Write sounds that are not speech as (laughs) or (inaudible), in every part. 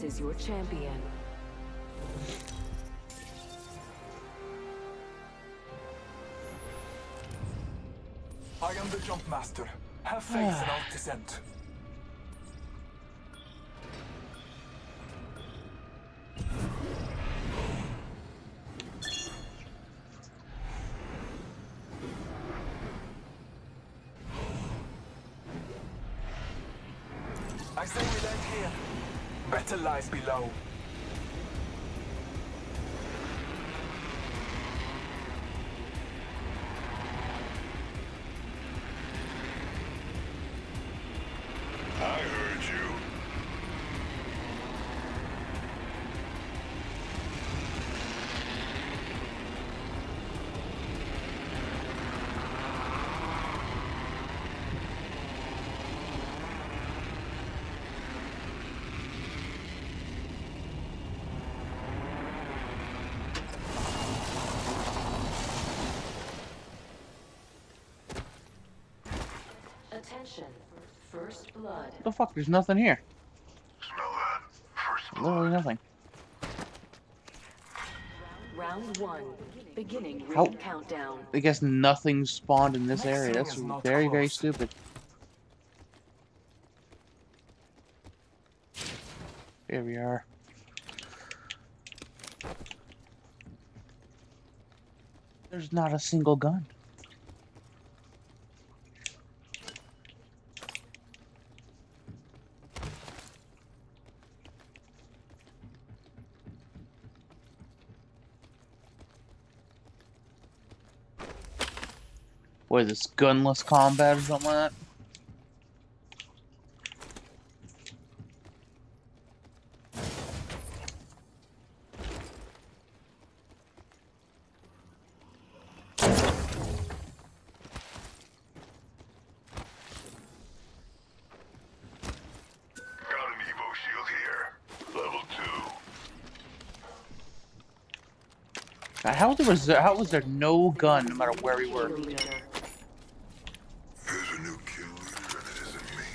This is your champion. I am the jump master. Have faith in ah. our descent. Lies below. The fuck? There's nothing here. Smell that? First blood. Literally nothing. Round one. Beginning ring How- countdown. I guess nothing spawned in this area. That's is not very, very stupid. Here we are. There's not a single gun. What is this, gunless combat or something like that? Got an Evo shield here. Level two. How was there, how was there no gun no matter where we were? Kill leader. There's a new kill leader, and it isn't me.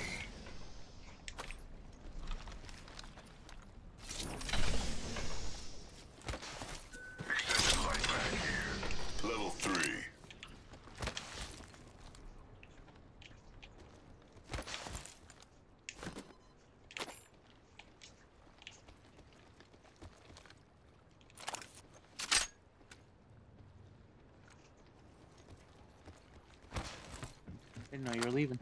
Extended light back here. Level three. Didn't know you were leaving.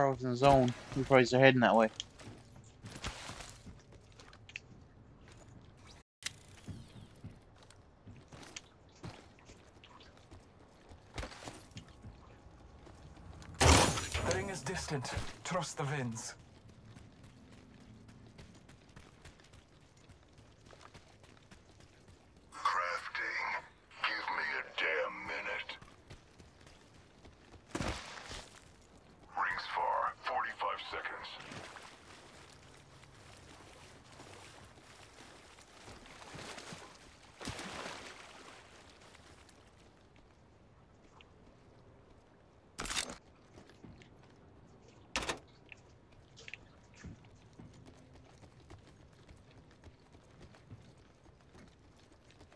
Far within the zone. We probably are heading that way. The ring is distant. Trust the winds. Crafting. Give me a damn minute. Rings far. 45 seconds.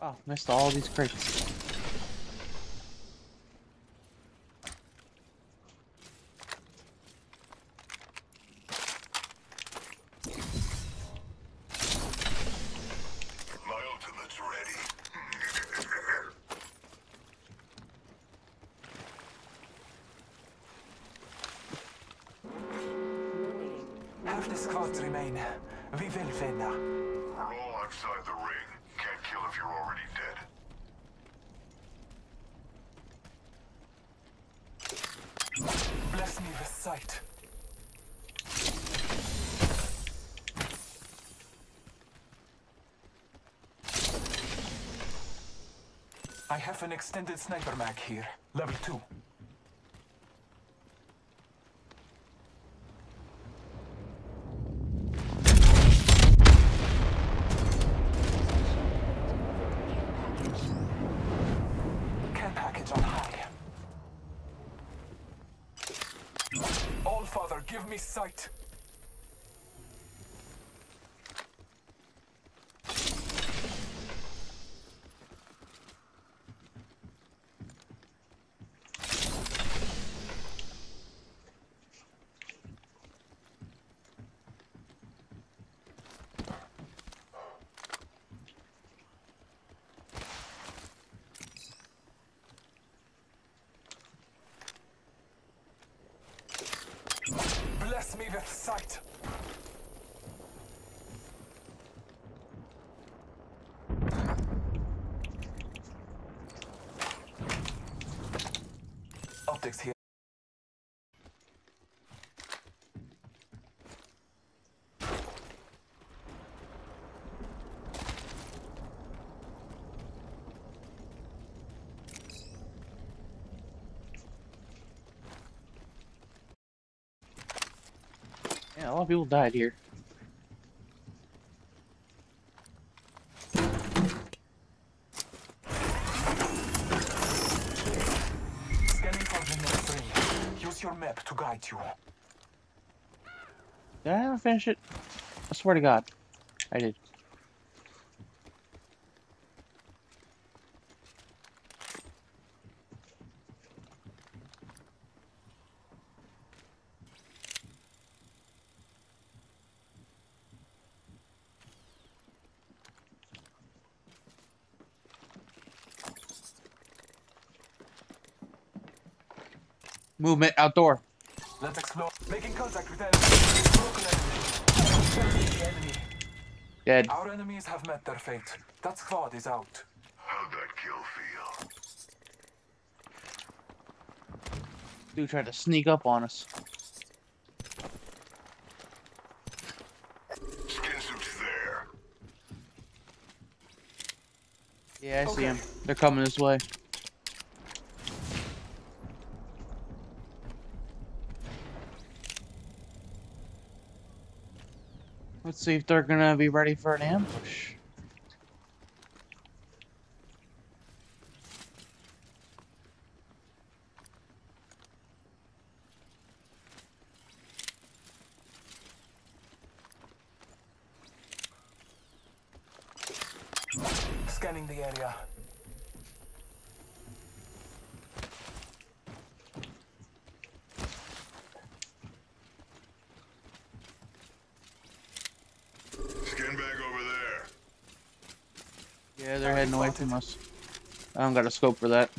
Oh, missed all these crates. I have an extended sniper mag here, level 2. Care package on high. All Father, give me sight. Bless with. Optics here. Of people died here. Scanning for the next ring. Use your map to guide you. Did I ever finish it? I swear to God, I did. Movement outdoor. Let's explore. Making contact with enemy. Local enemy. Scanning the enemy. Dead. Our enemies have met their fate. That squad is out. How'd that kill feel? Dude tried to sneak up on us. Skin suit's there. Yeah, I see him. They're coming this way. Let's see if they're gonna be ready for an ambush. Scanning the area. Skin bag over there. Yeah, from us. I don't got a scope for that.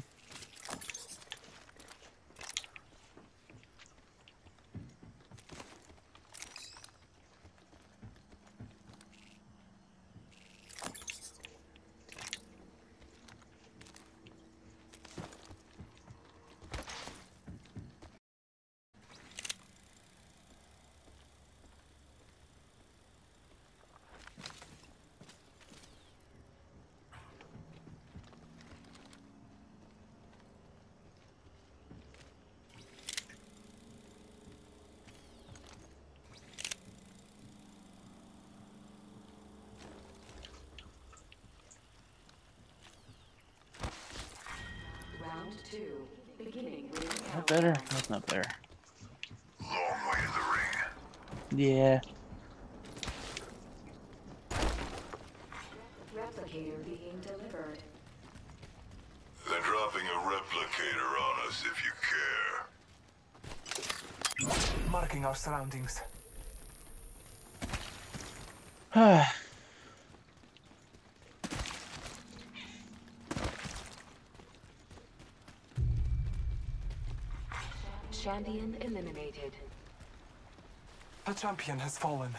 Round two. Beginning ring That better? That's not better. Long way to the ring. Yeah. Replicator being delivered. They're dropping a replicator on us if you care. Marking our surroundings. (sighs) (sighs) Champion eliminated. The champion has fallen.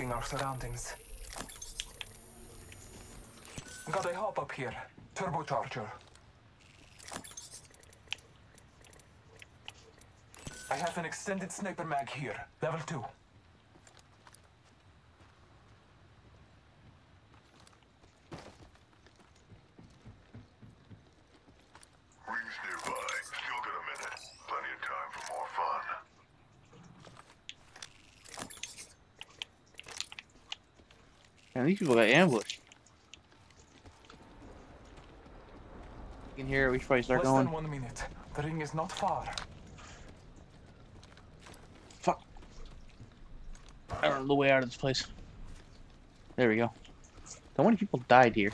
Our surroundings. Got a hop up here. Turbocharger. I have an extended sniper mag here. Level 2. Rings nearby. Still got a minute. Plenty of time for more fun. Man, these people got ambushed. You can hear it. We should probably start Less going. than one minute. The ring is not far. Fuck. I don't know the way out of this place. There we go. How many people died here?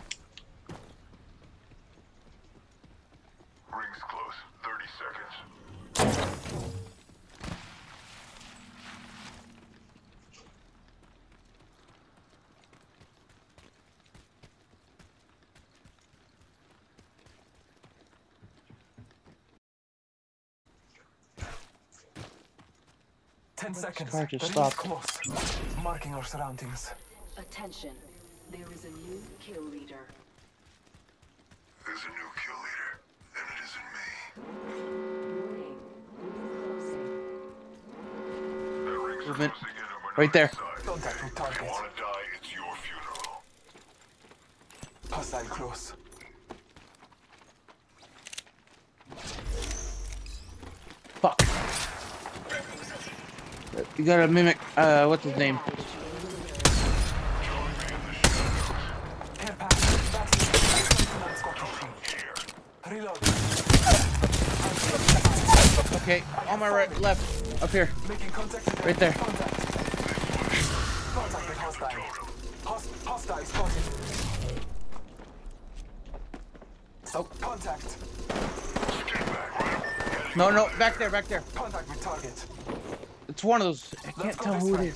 Ten seconds. car The just is stopped. close. Marking our surroundings. Attention. There is a new kill leader. There's a new kill leader, and it isn't me. Warning. Closing. That ring's Movement. closing in Don't Right there. inside. Contact with If you target. want to die, it's your funeral. Hostile close. You gotta mimic, uh, what's his name? Care package. That's it. Reload. Okay, on my right, left, up here. Making contact with Right there. Contact. Contact with hostile. Host hostile spotted. So contact. No, no, back there, back there. Contact with target. It's one of those. I can't tell who it way.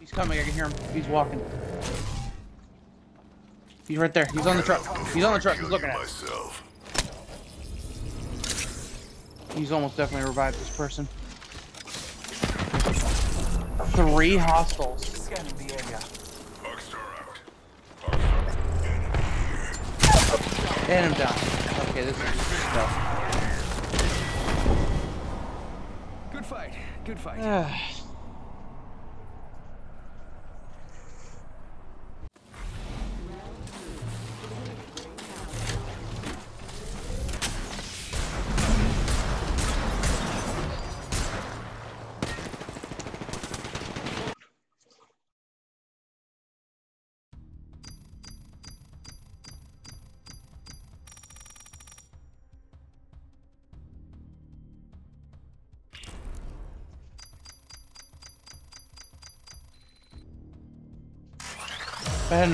He's coming. I can hear him. He's walking. He's right there. He's on the truck. He's on the truck. He's looking at myself. He's almost definitely revived this person. Three hostiles. And I'm down. Okay, this is stuff. Good fight. Good fight. (sighs)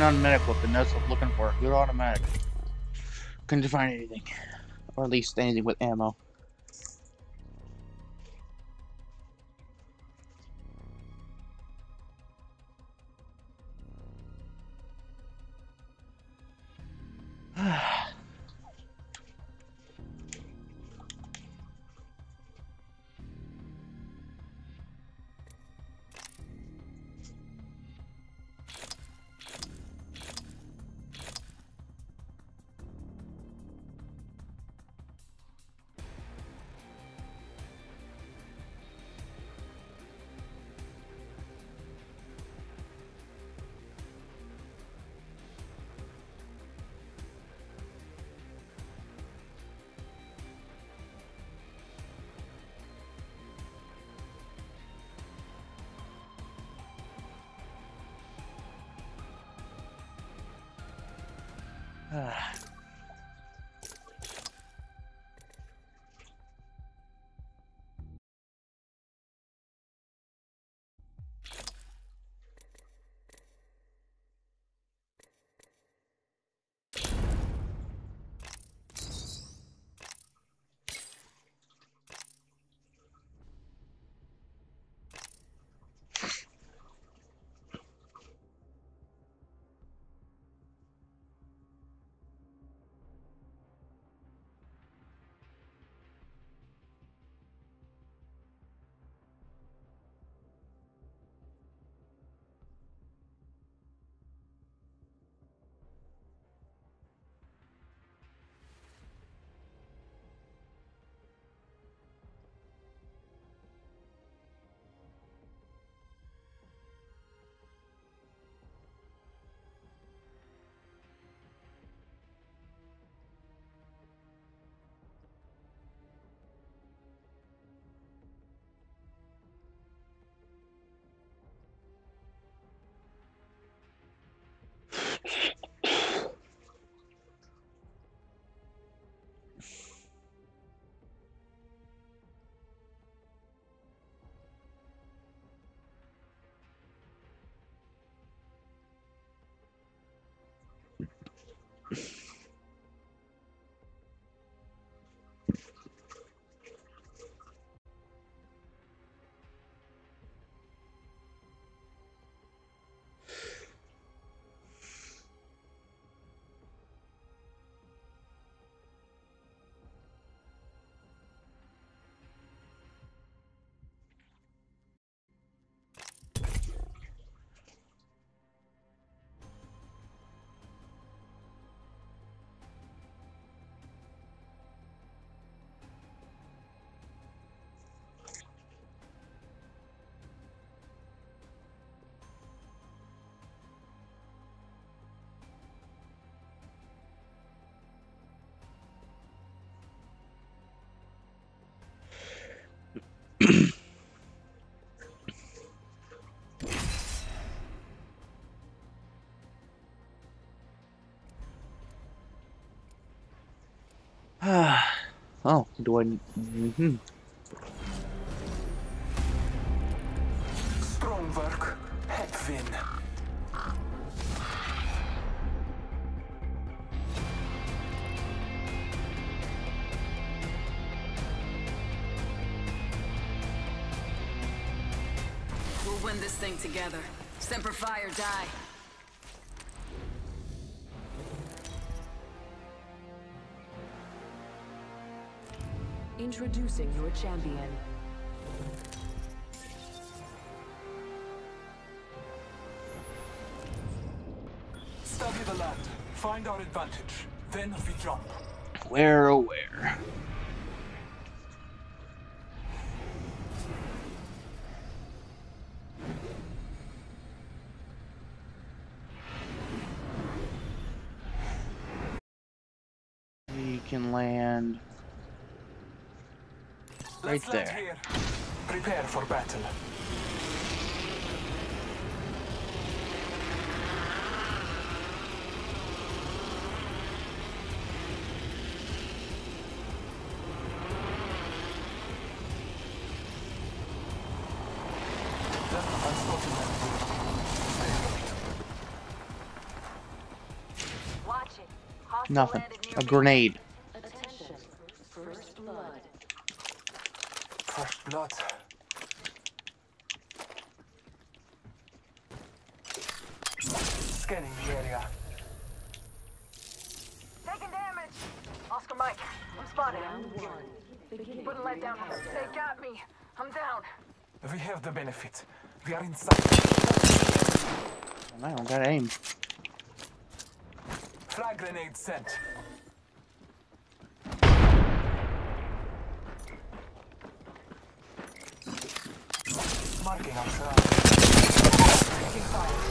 If I had an automatic weapon, that's what I'm looking for. Good automatic. Couldn't find anything. Or at least anything with ammo. Ah. (sighs) (sighs) Oh, do I? Mm-hmm. Strong work. Hepvin. We'll win this thing together. Semper Fi or die. Introducing your champion. Study the land. Find our advantage. Then we jump. Where, oh where? Right there. here. Prepare for battle. I'm spotting them. Stay alert. Watch it. Hostile Nothing. A grenade. Attention. First blood. First blood. Scanning the area. Taking damage. Oscar Mike, I'm spotted. Round one. Beginning Wouldn't let down. countdown. They got me. I'm down. We have the benefit. We are inside. I don't got aim. Frag grenade sent. Marking our surroundings. Taking fire.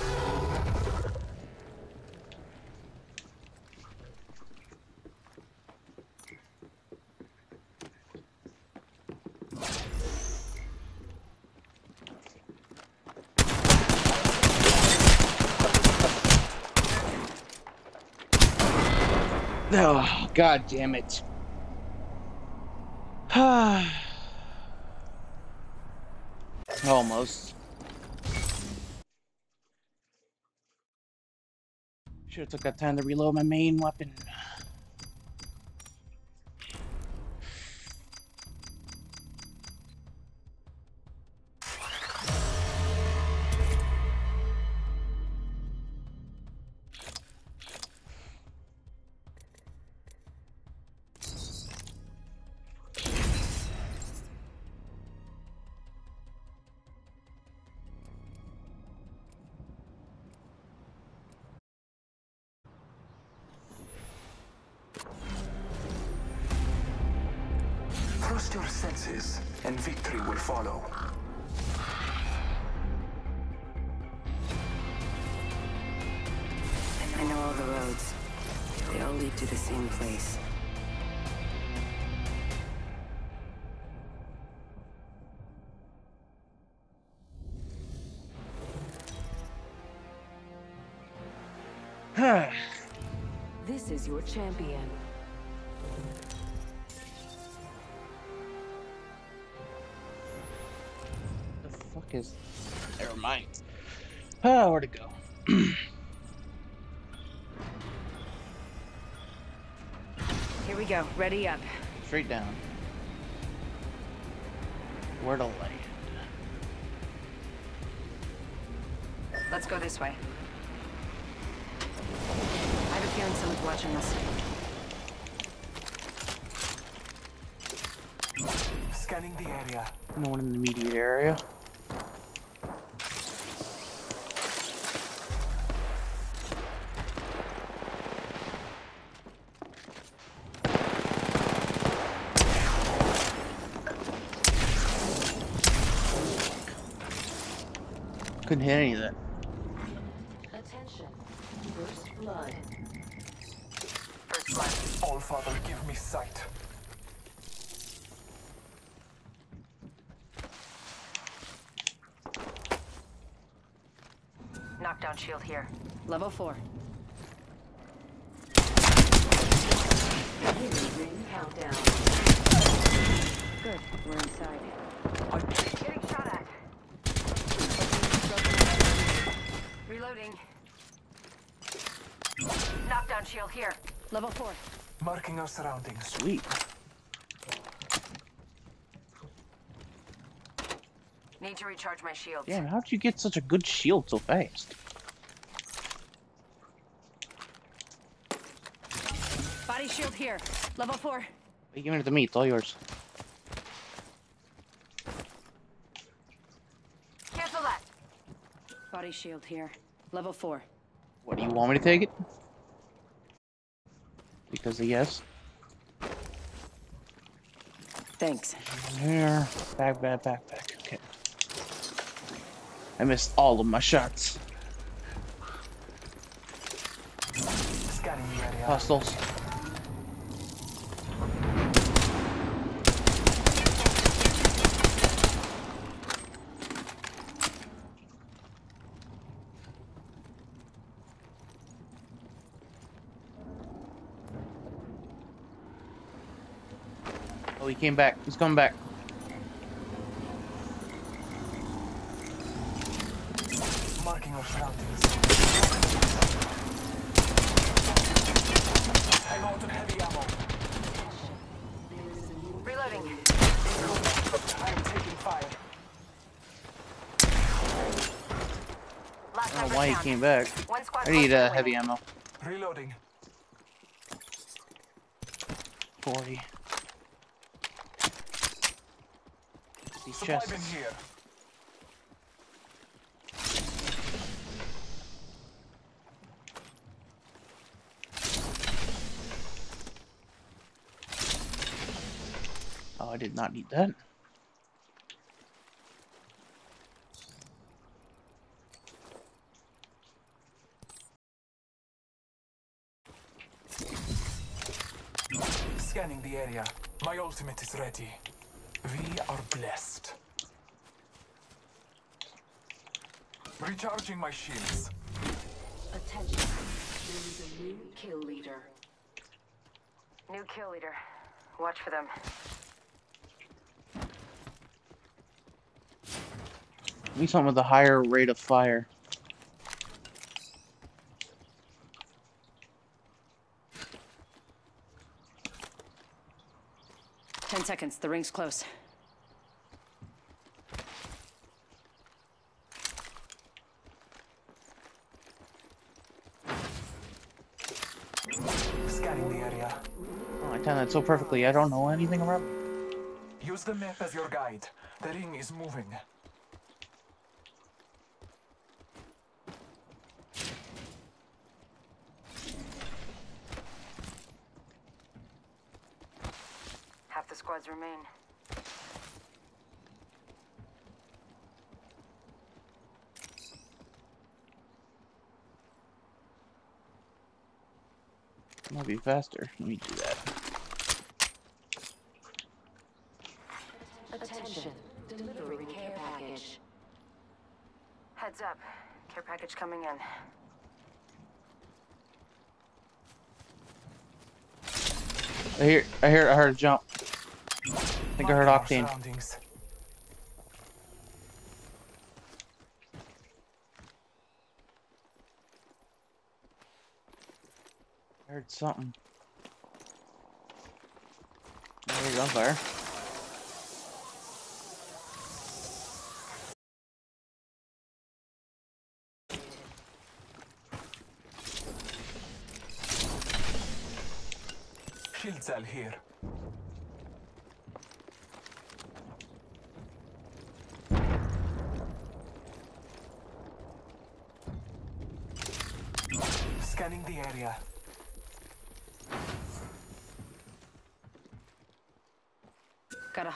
Oh, god damn it. (sighs) Almost. Should have took that time to reload my main weapon. (sighs) This is your champion. the fuck is. Never mind. (sighs) Ah, where to go? (clears throat) Here we go. Ready up. Straight down. Where to land? Let's go this way. I someone's watching us. Scanning the area. No one in the immediate area. couldn't hit any of that. Attention. First blood. First blood. All Father, give me sight. Knockdown shield here. Level four. Ring countdown. Good. We're inside. Getting shot at. Reloading. Knockdown shield here. Level four. Marking our surroundings. Sweet. Need to recharge my shields. Damn, how'd you get such a good shield so fast? Body shield here. Level four. You giving it to me, it's all yours. Cancel that. Body shield here. Level four. What do you want me to take it? Because of yes. Thanks. Here. Back, back, back, back. Okay. I missed all of my shots. Scanning the. Hostiles. Came back. He's coming back. Marking our surroundings. I'm out of heavy ammo. Reloading. I am taking fire. I don't know why he down. came back. One I need close to uh, heavy ammo. Reloading. 40. These Supply chests. here. Oh, I did not need that. Scanning the area. My ultimate is ready. We are blessed. Recharging my shields. Attention. There is a new kill leader. New kill leader. Watch for them. Need something with a higher rate of fire. Ten seconds. The ring's close. Scanning the area. Oh, I timed that so perfectly. I don't know anything about it. Use the map as your guide. The ring is moving. Half the squads remain. Might be faster. Let me do that. Attention. Delivering care package. Heads up. Care package coming in. I hear. I hear. I heard a jump. I think I heard Octane. Something. Oh, There's gunfire. Shield cell here. Scanning the area.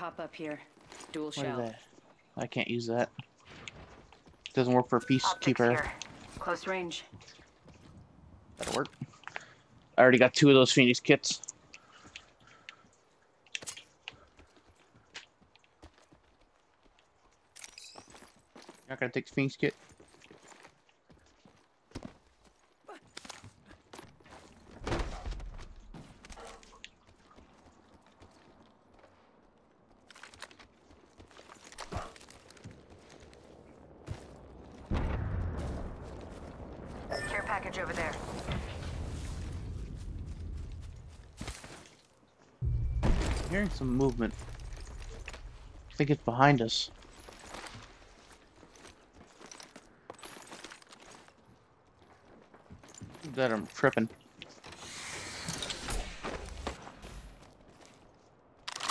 Gotta up here. Dual What is shell. that? I can't use that. Doesn't work for Optics Peacekeeper. Close range. That'll work. I already got two of those Phoenix kits. You're not gonna take the Phoenix kit? Package over there. I'm hearing some movement. I think it's behind us. That I'm tripping.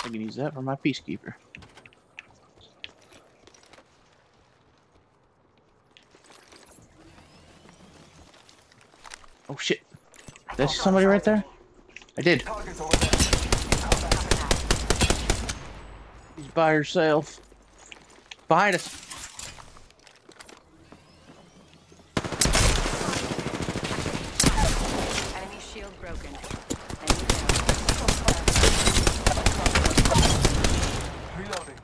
I can use that for my peacekeeper. Oh shit. There's somebody right there? I did. Targets over there. Contact. She's by herself. Behind us. Enemy shield broken. Reloading.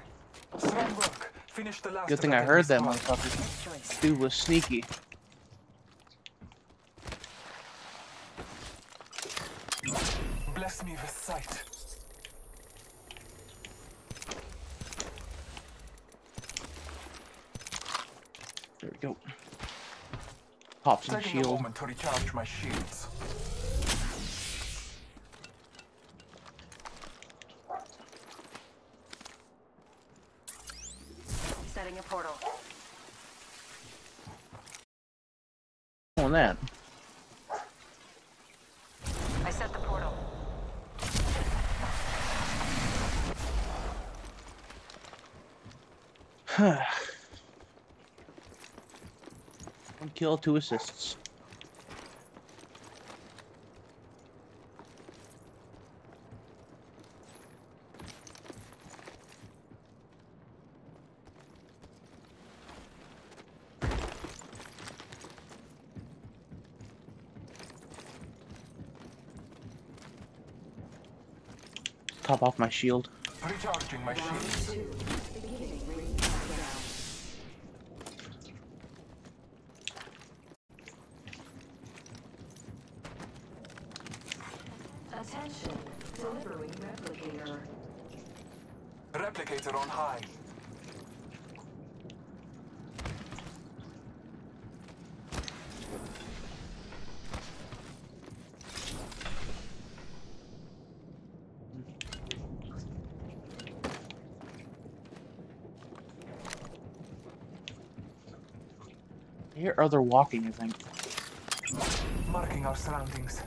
Strong work. Finish the last Good thing I heard that enemy squad. motherfucker. Dude was sneaky. Bless me with sight. There we go. Pop some Taking a shield. moment to recharge my shields. Setting a portal. On that. I set the portal. (sighs) One kill, two assists. Off my shield. Recharging my shields. Hear other walking, I think. Marking our surroundings.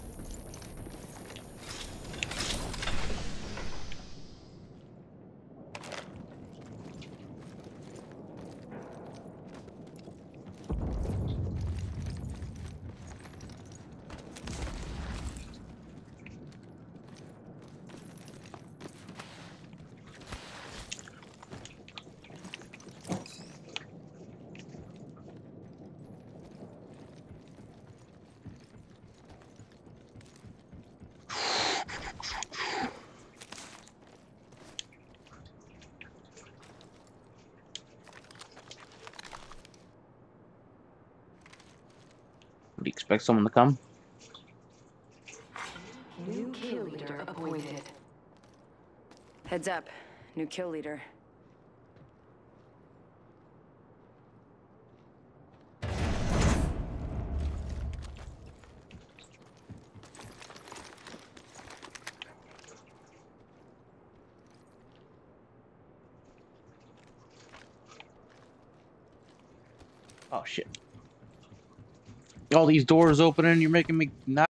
Do you expect someone to come? New kill leader appointed. Heads up. New kill leader. Oh shit. All these doors opening, you're making me not.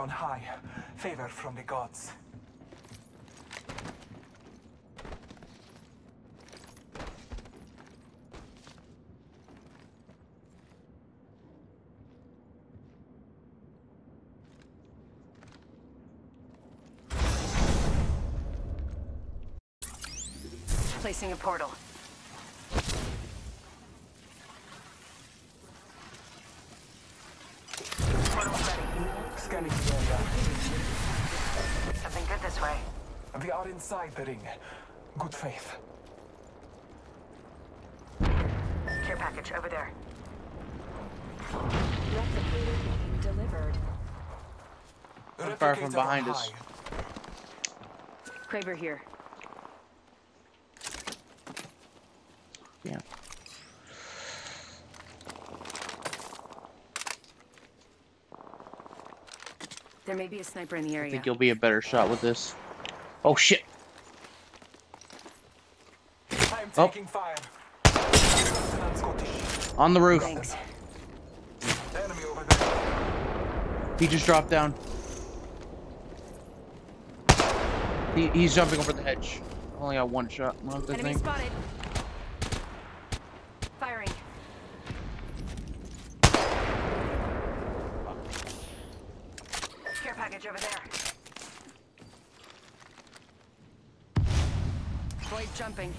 On high. Favor from the gods. Placing a portal. Inside the ring. Good faith. Care package over there. Replicator being delivered. Not far from behind on us. high. Kraber here. Yeah. There may be a sniper in the area. I think you'll be a better shot with this. Oh shit! I'm Oh. fire. On the roof. Thanks. Enemy over there. He just dropped down. He, he's jumping over the hedge. Only got one shot left, I Enemy think. spotted. Firing. Care package over there. Void jumping.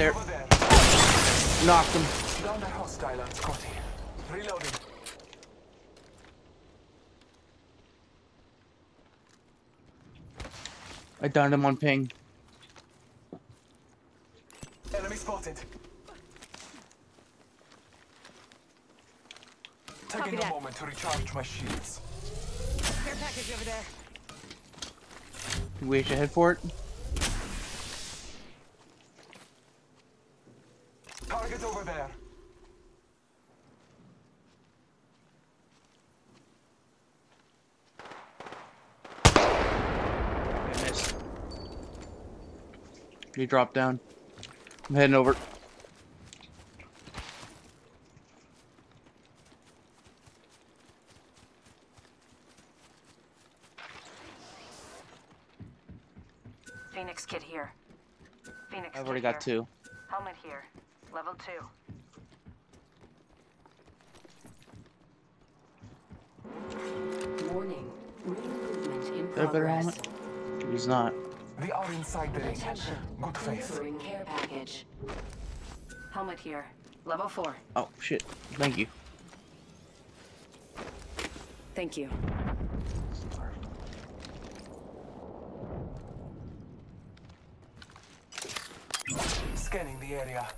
Right there. Over there. Knocked him. Down the hostile on Scotty. Reloading. I downed him on ping. Enemy spotted. Copy Taking a that. moment to recharge my shields. Care package over there. We should head for it. Target over there. I missed. He dropped down. I'm heading over. Phoenix kit here. Phoenix I've already kit got here. two. Helmet here. Level two. Warning. Ring movement in Is that a better progress. helmet? He's not. We are inside the ring. Attention. Good faith. Care package. Helmet here. Level four. Oh shit. Thank you. Thank you. Scanning the area.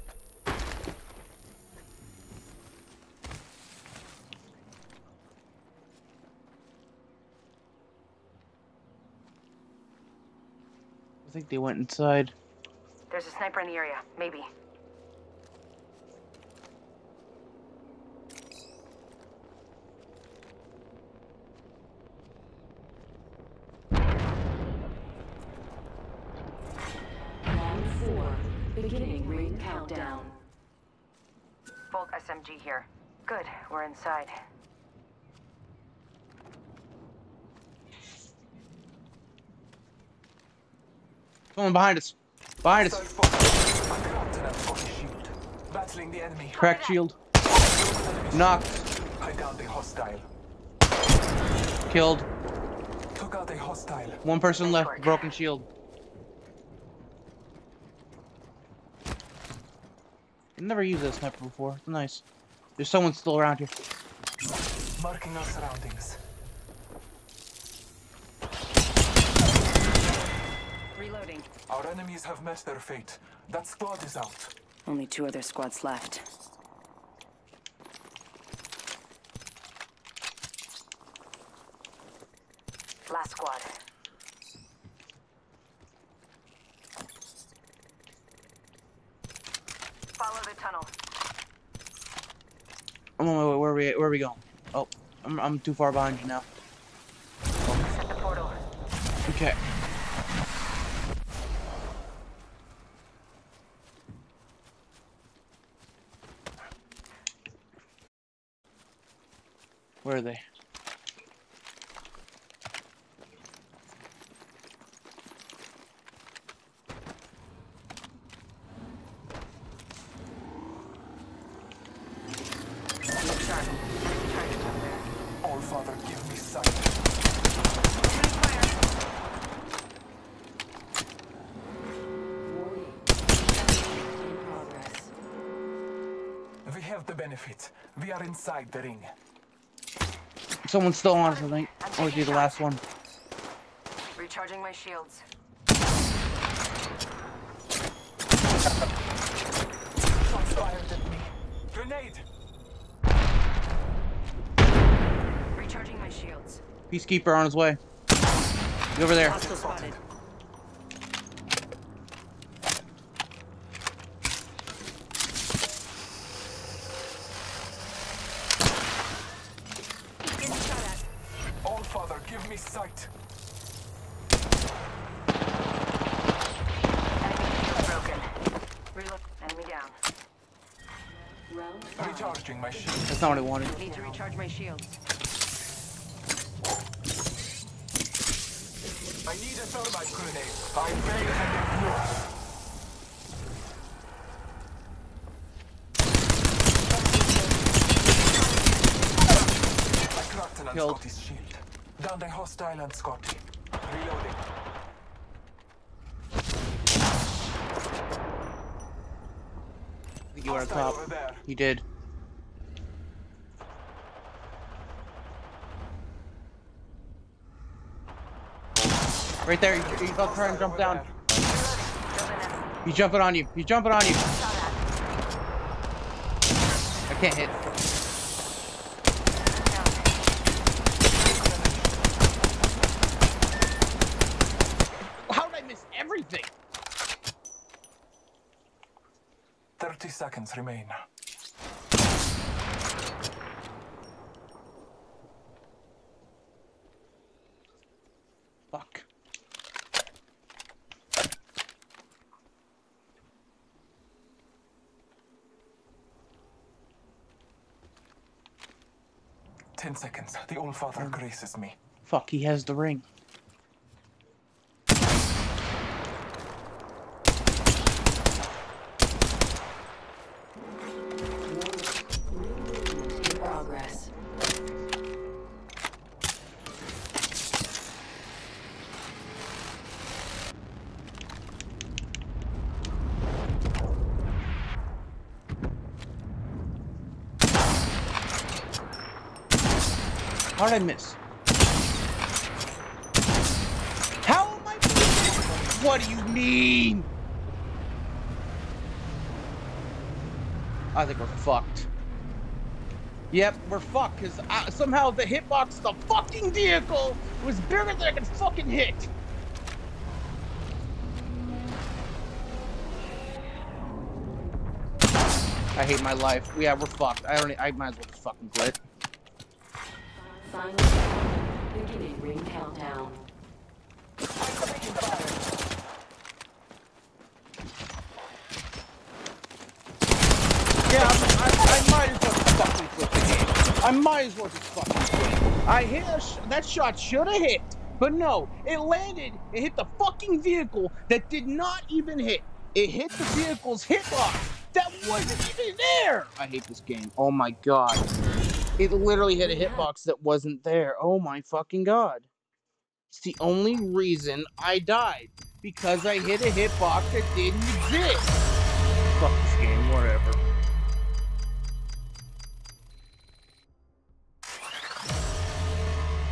I think they went inside. There's a sniper in the area. Maybe. Round four. Beginning ring countdown. Volt SMG here. Good. We're inside. Someone behind us. Behind us. Hostile spotted. A Lieutenant Scottish shield. Battling the enemy. Cracked shield. Knocked. I downed a hostile. Killed. Took out a hostile. One person Nice left. work. Broken shield. I've never used that sniper before. It's nice. There's someone still around here. Marking our surroundings. Reloading. Our enemies have met their fate. That squad is out. Only two other squads left. Last squad. Follow the tunnel. I'm on my way. Where are we? Where are we going? Oh, I'm I'm too far behind you now. Set the portal. Okay. Where are they? Look sharp. Enemy target up there. All Father, give me sight. Opening fire. Warning. In progress. We have the benefit. We are inside the ring. Someone's still on us, I think. Or is he the last one? Recharging my shields. Shots fired at me. Grenade! Recharging my shields. Peacekeeper on his way. He's over there. Hostile spotted. Getting shot at. All Father, give me sight. Enemy shield broken. Relook. Enemy down. Round five. Recharging my shield. That's not what I wanted. Need to recharge my shields. I need a thermite grenade. I beg and implore. I cracked an Killed. Scotty's shield. Downed a hostile and Scotty. Reloading. You top. over there. You did. Right there. He's, about to try and jump down. He's jumping on you. He's jumping on you. I can't hit. How did I miss everything? 30 seconds remain. Fuck. Ten seconds. The All Father graces me. Fuck, he has the ring. How I miss? How am I? What do you mean? I think we're fucked. Yep, we're fucked because uh, somehow the hitbox, of the fucking vehicle, was bigger than I could fucking hit. I hate my life. Yeah, we're fucked. I don't. I might as well just fucking quit. Final count. Beginning ring countdown. Yeah, I, I, I might as well just fucking quit the game. I might as well just fucking quit. I hit a sh- that shot should have hit, but no, it landed. It hit the fucking vehicle that did not even hit. It hit the vehicle's hitbox that wasn't even there. I hate this game. Oh my god. It literally hit a hitbox that wasn't there. Oh my fucking god. It's the only reason I died because I hit a hitbox that didn't exist. Fuck this game, whatever.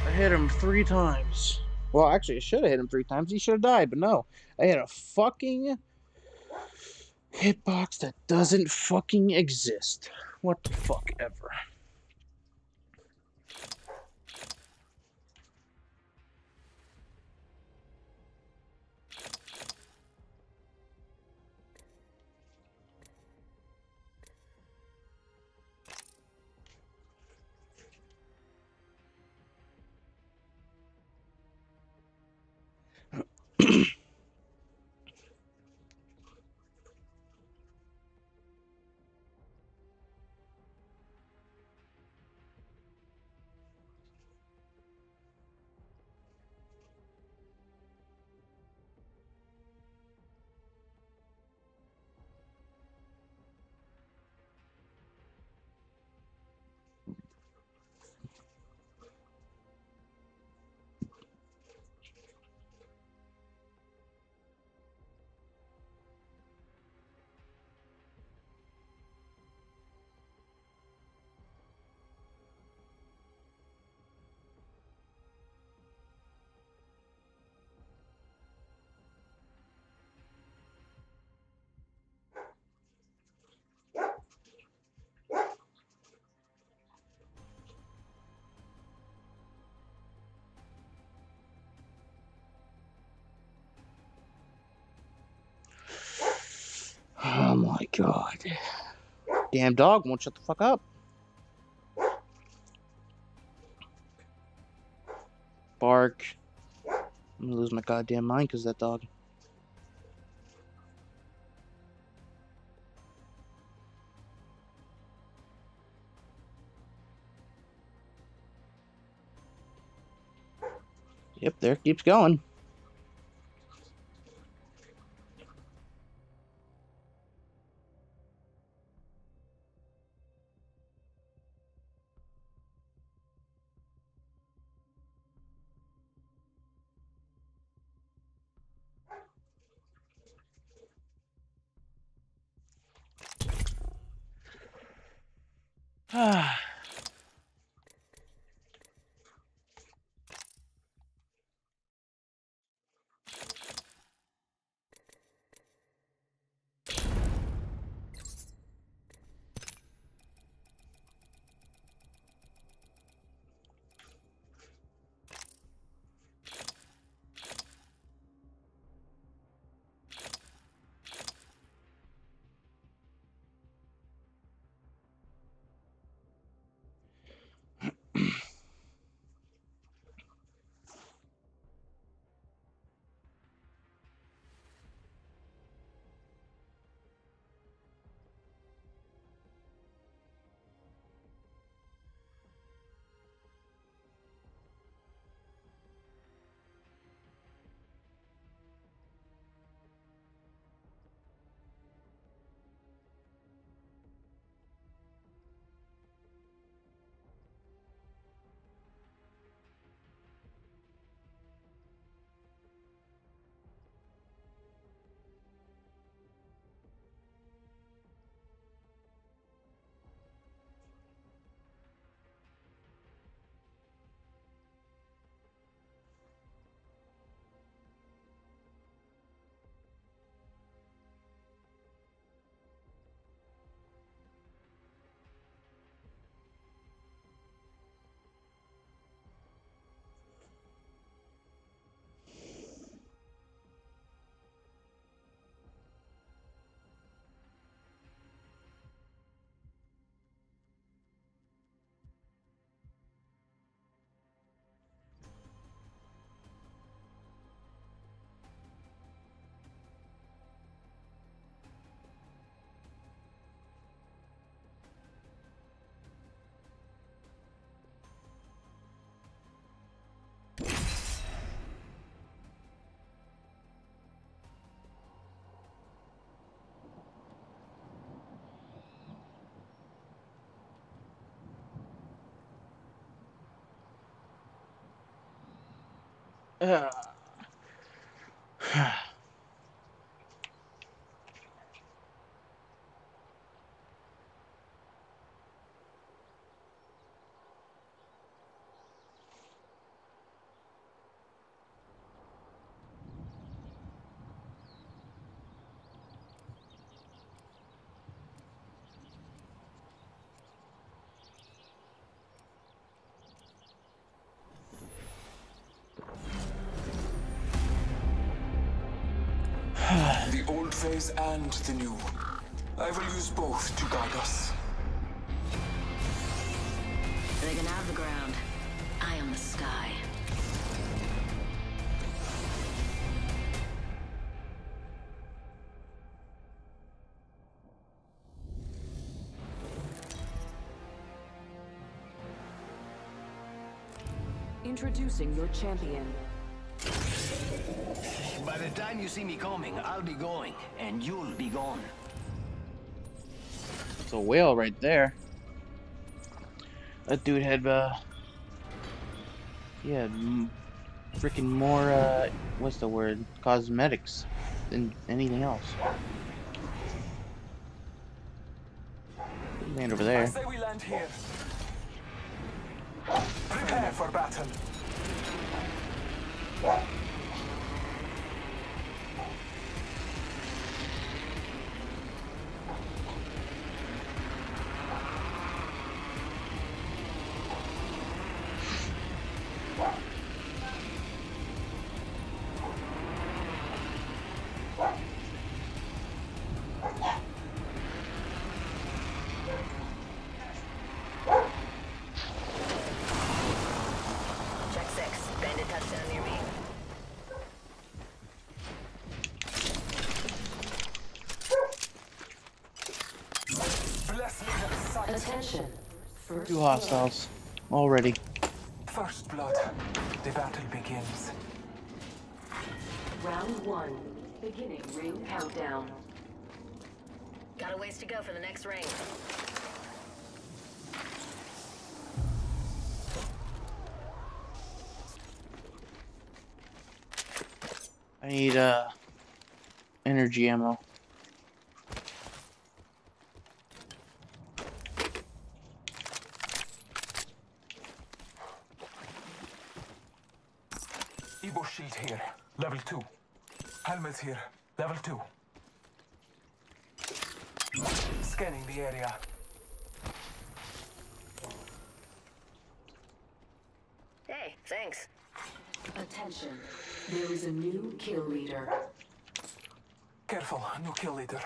I hit him three times. Well, actually, I should have hit him three times. He should have died, but no. I hit a fucking hitbox that doesn't fucking exist. What the fuck ever. Oh my god. Damn dog won't shut the fuck up. Bark. I'm gonna lose my goddamn mind because that dog. Yep, there keeps going. Uh. (sighs) (sighs) (sighs) (sighs) The old phase and the new. I will use both to guide us. They can have the ground. I am the sky. Introducing your champion. By the time you see me coming, I'll be going, and you'll be gone. It's a whale right there. That dude had, uh, he had m- freaking more, uh, what's the word? Cosmetics than anything else. Land over I there. say we land here. Prepare for battle. Two blood. hostiles already. First blood. The battle begins. Round one. Beginning ring countdown. Got a ways to go for the next ring. I need uh energy ammo. Evo shield here. Level 2. Helmet here. Level 2. Scanning the area. Hey, thanks. Attention. There is a new kill leader. Careful, new kill leader.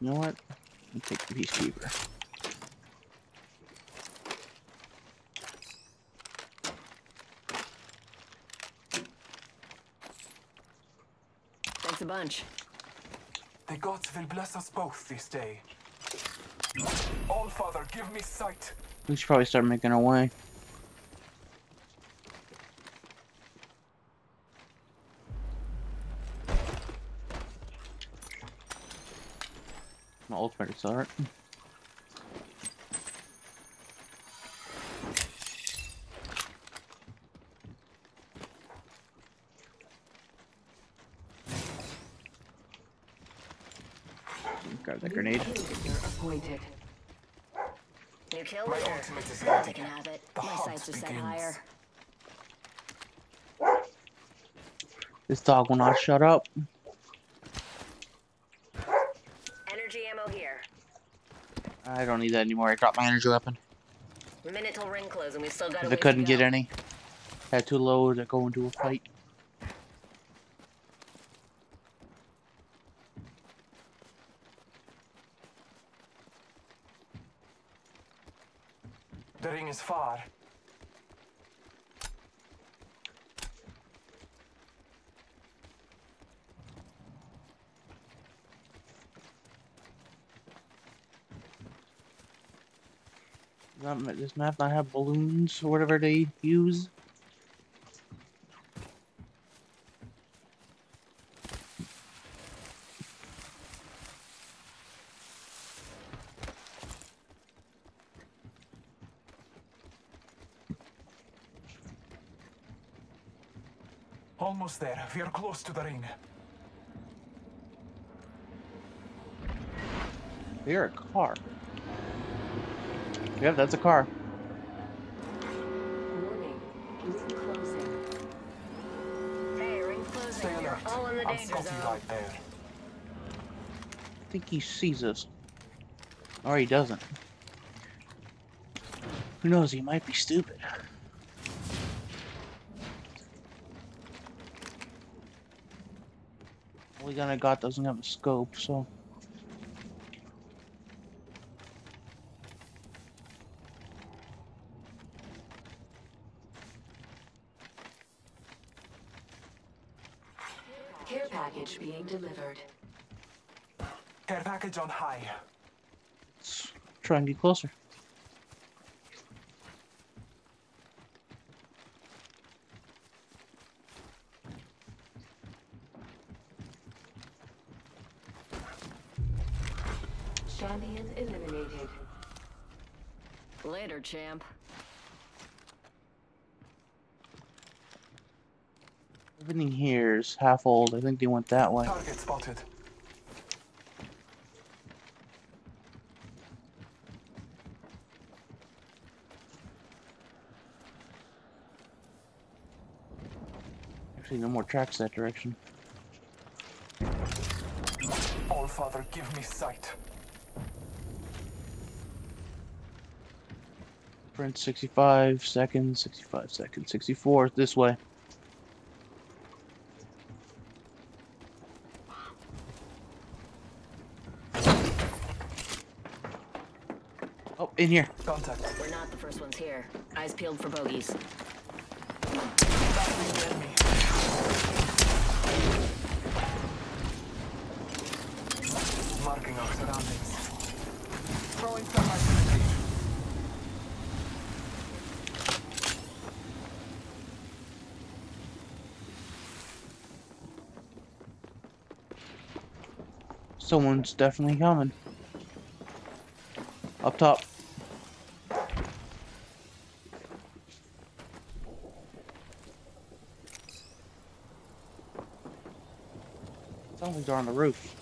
You know what? I'll take the peacekeeper. Bunch. The gods will bless us both this day. All Father, give me sight. We should probably start making our way. My ultimate accelerate. Grab that grenade. New kill leader appointed. New kill My leader. ultimate is I'll ready. take a have it. The My hunt sights are set begins. higher. This dog will not shut up. Energy ammo here. I don't need that anymore. I dropped my energy weapon. Minute till ring close and we still got Because I couldn't get go. any. Had too low to go into a fight. The ring is far. Does that- Does map not have balloons or whatever they use? Almost there. We are close to the ring. They're a car. Yep, that's a car. Ring closing. Hey, ring closing. All in the I'm danger zone. I think he sees us. Or he doesn't. Who knows? He might be stupid. Gun I got doesn't have a scope, so. Care package being delivered. Care package on high. Let's try and get closer. Champion eliminated. Later, champ. Everything here is half old. I think they went that way. Target spotted. Actually, no more tracks that direction. All Father, give me sight. Print 65 seconds, 65 seconds, 64 this way. Oh, in here. Contact. We're not the first ones here. Eyes peeled for bogeys. Surroundings. Throwing Someone's definitely coming. Up top. They're on the roof.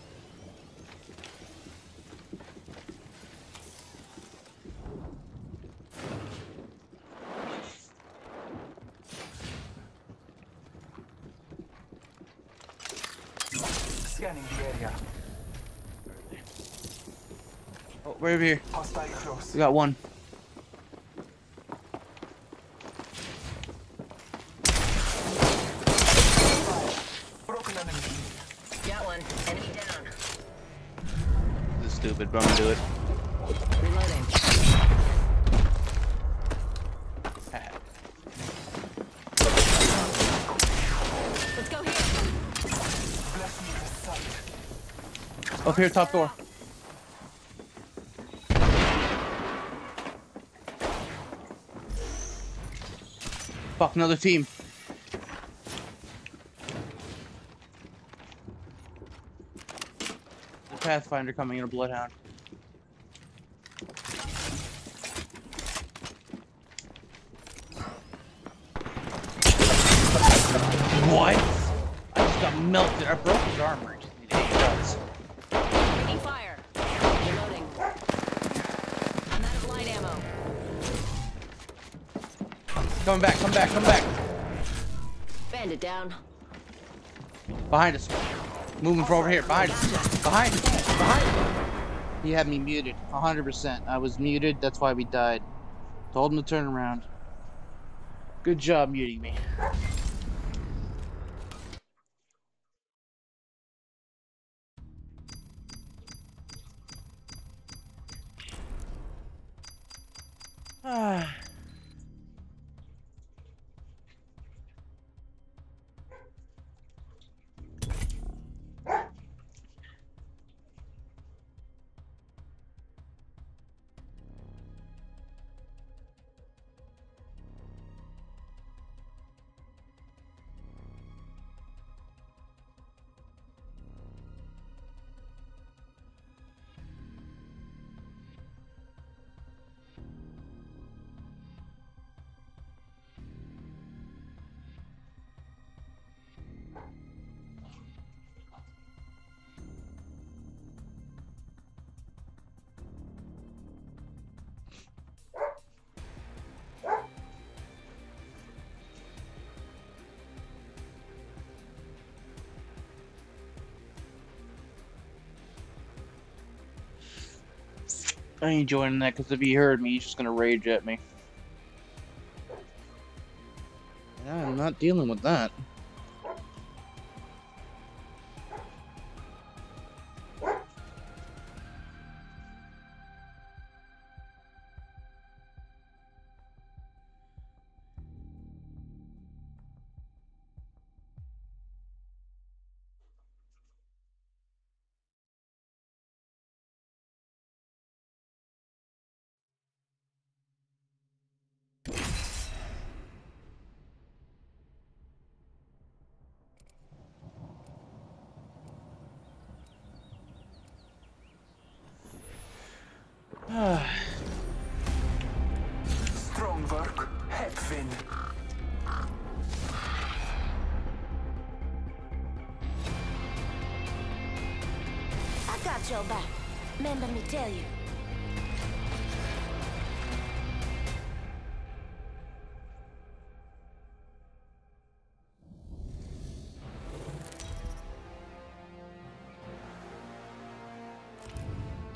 Scanning the area. Oh, right over here. Hostile close. We got one. Broken. Got one. Enemy down. This is stupid, but I'm gonna do it. Reloading. Let's go here. Bless me with sight. Up here, top door. Another team. The Pathfinder coming in a Bloodhound. What? I just got melted. I broke his armor. Come back, come back, come back. Bandit down. Behind us. Moving from over here. Behind us. Behind us. Behind us. He had me muted. 100%. I was muted. That's why we died. Told him to turn around. Good job muting me. I ain't joining that because if he heard me, he's just gonna rage at me. I'm not dealing with that.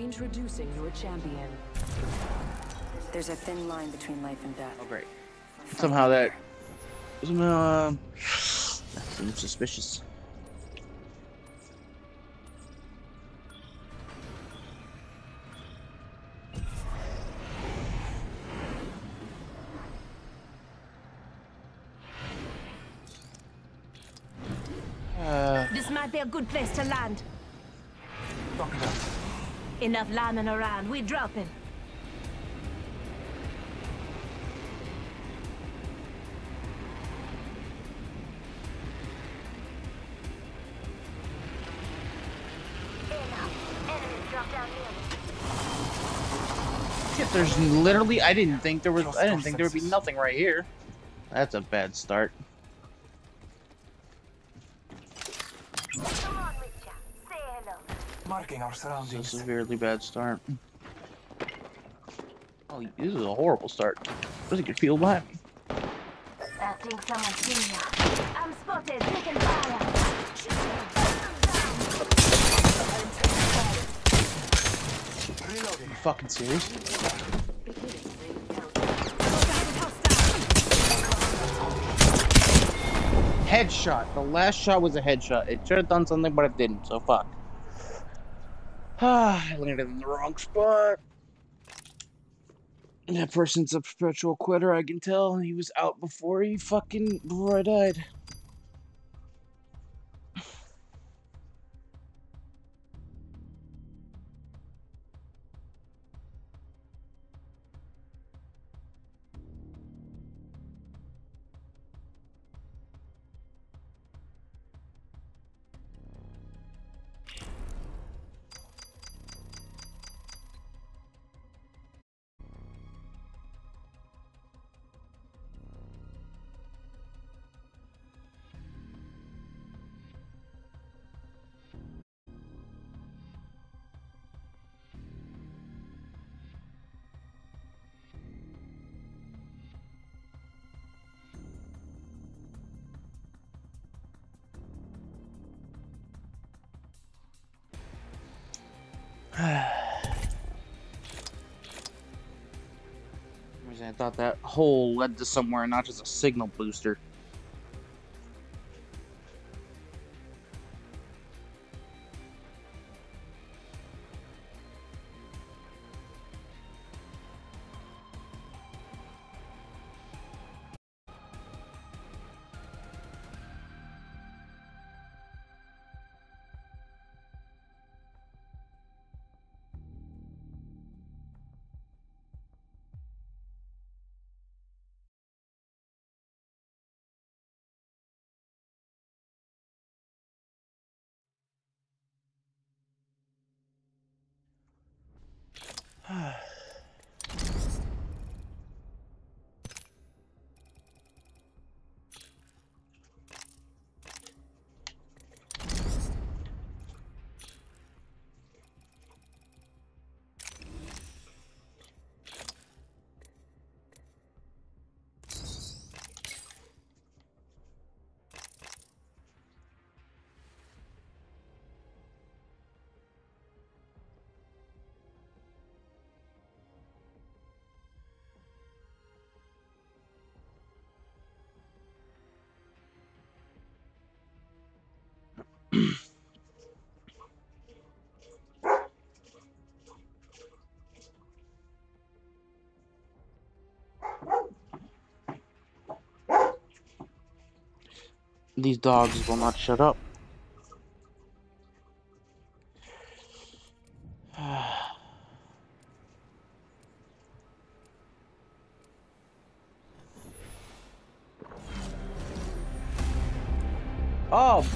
Introducing your champion. There's a thin line between life and death. Oh, great. Somehow that. Somehow, um. That seems suspicious. Uh, This might be a good place to land. Rock it up. Enough lambing around. We dropping. Shit, there's literally. I didn't think there was. I didn't think there would be nothing right here. That's a bad start. Marking our It's a severely bad start. Oh, this is a horrible start. There's a good field behind me. I think someone's seen ya. I'm spotted. Taking fire. Reloading. You fucking serious? Headshot. The last shot was a headshot. It should have done something, but it didn't. So fuck. I (sighs) landed in the wrong spot. That person's a perpetual quitter. I can tell. He was out before he fucking before I died. Hole led to somewhere, not just a signal booster. These dogs will not shut up.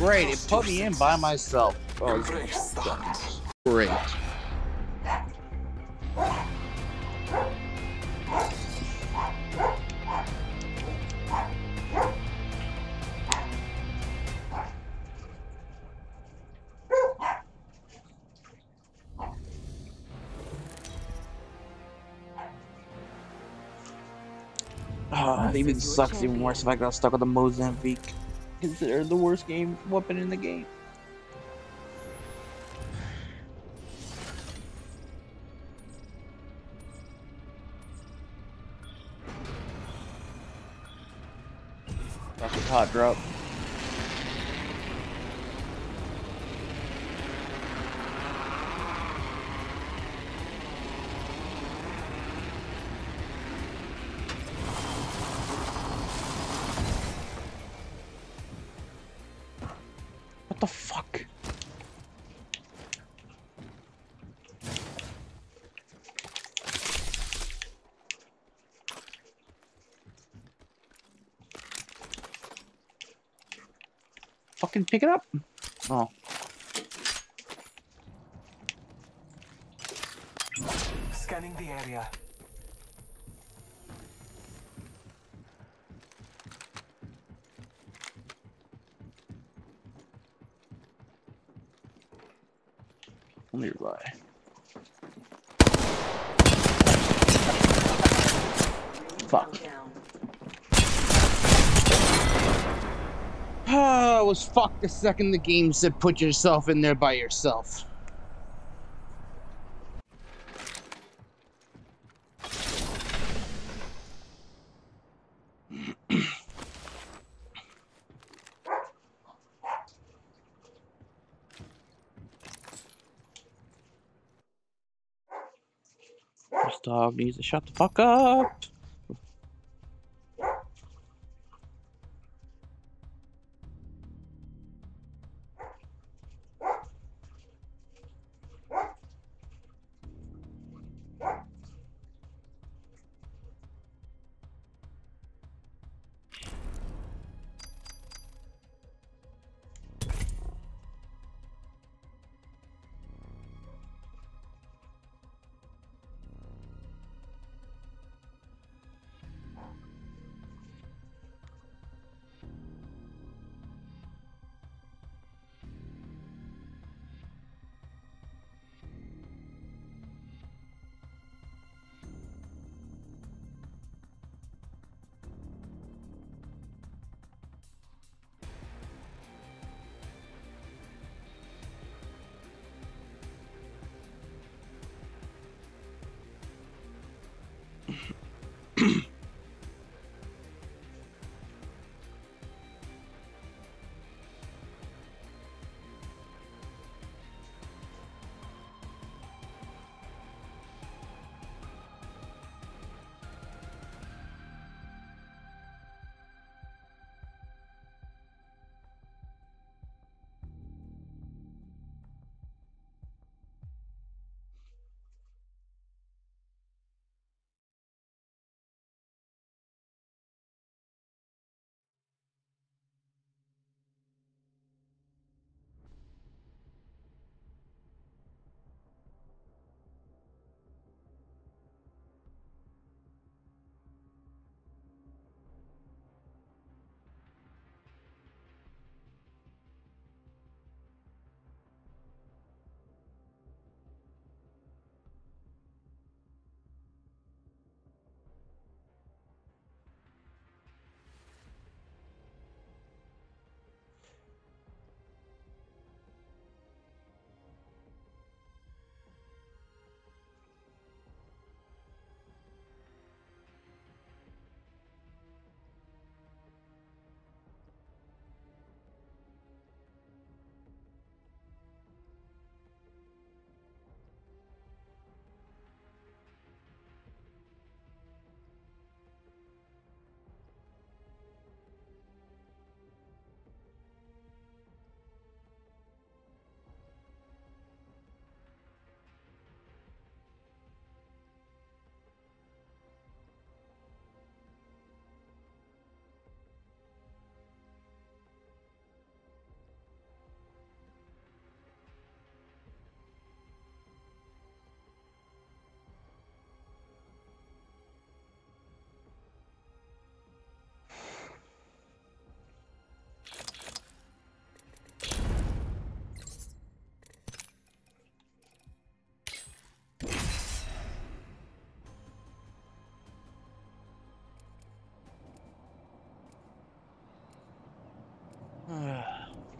Great. It put me in by myself. Oh, great. Oh, it even sucks even worse if I got stuck with the Mozambique. Considered the worst game weapon in the game. That's a hot drop. Pick it up? Oh. Scanning the area. Nearby. Fuck. Down. Fucked the second the game said put yourself in there by yourself. This dog needs to shut the fuck up.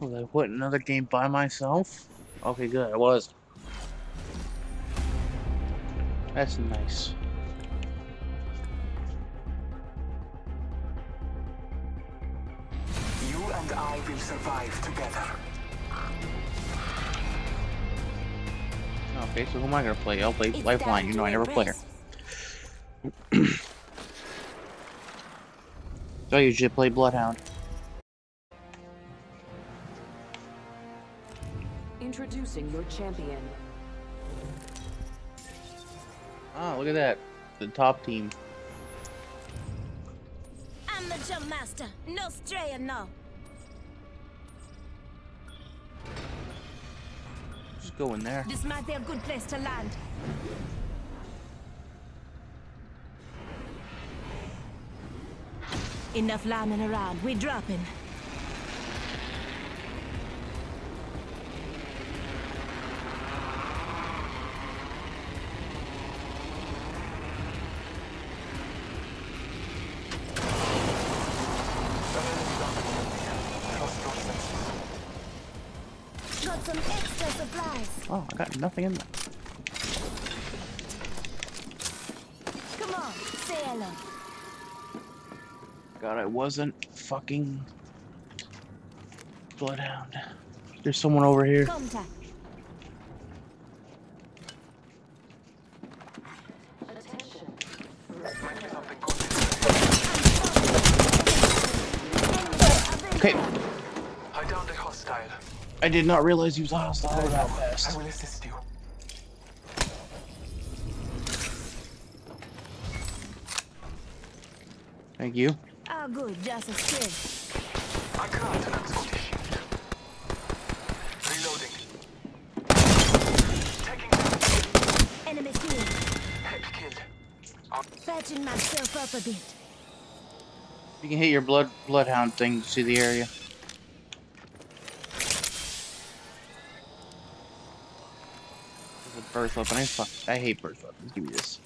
Was I put another game by myself? Okay, good. I was. That's nice. You and I will survive together. Oh, okay, so who am I gonna play? I'll play It's Lifeline. You know I never play her. (clears throat) So I usually play Bloodhound. Introducing your champion. Ah, look at that. The top team. I'm the jump master. No straying, no. Just go in there. This might be a good place to land. Enough lambing around. We're dropping. Nothing in there. Come on, say hello. God, I wasn't fucking bloodhound. There's someone over here. Contact. Might be something good. Okay, I downed a hostile. I did not realize he was hostile that I fast. will assist you. Thank you. Oh, good, just a skill. I can't unscotty. Reloading. Taking Enemy killed. head killed. Oh. Patching myself up a bit. You can hit your blood bloodhound thing to see the area. Burst weapon. I fuck. I hate burst weapons. Give me this.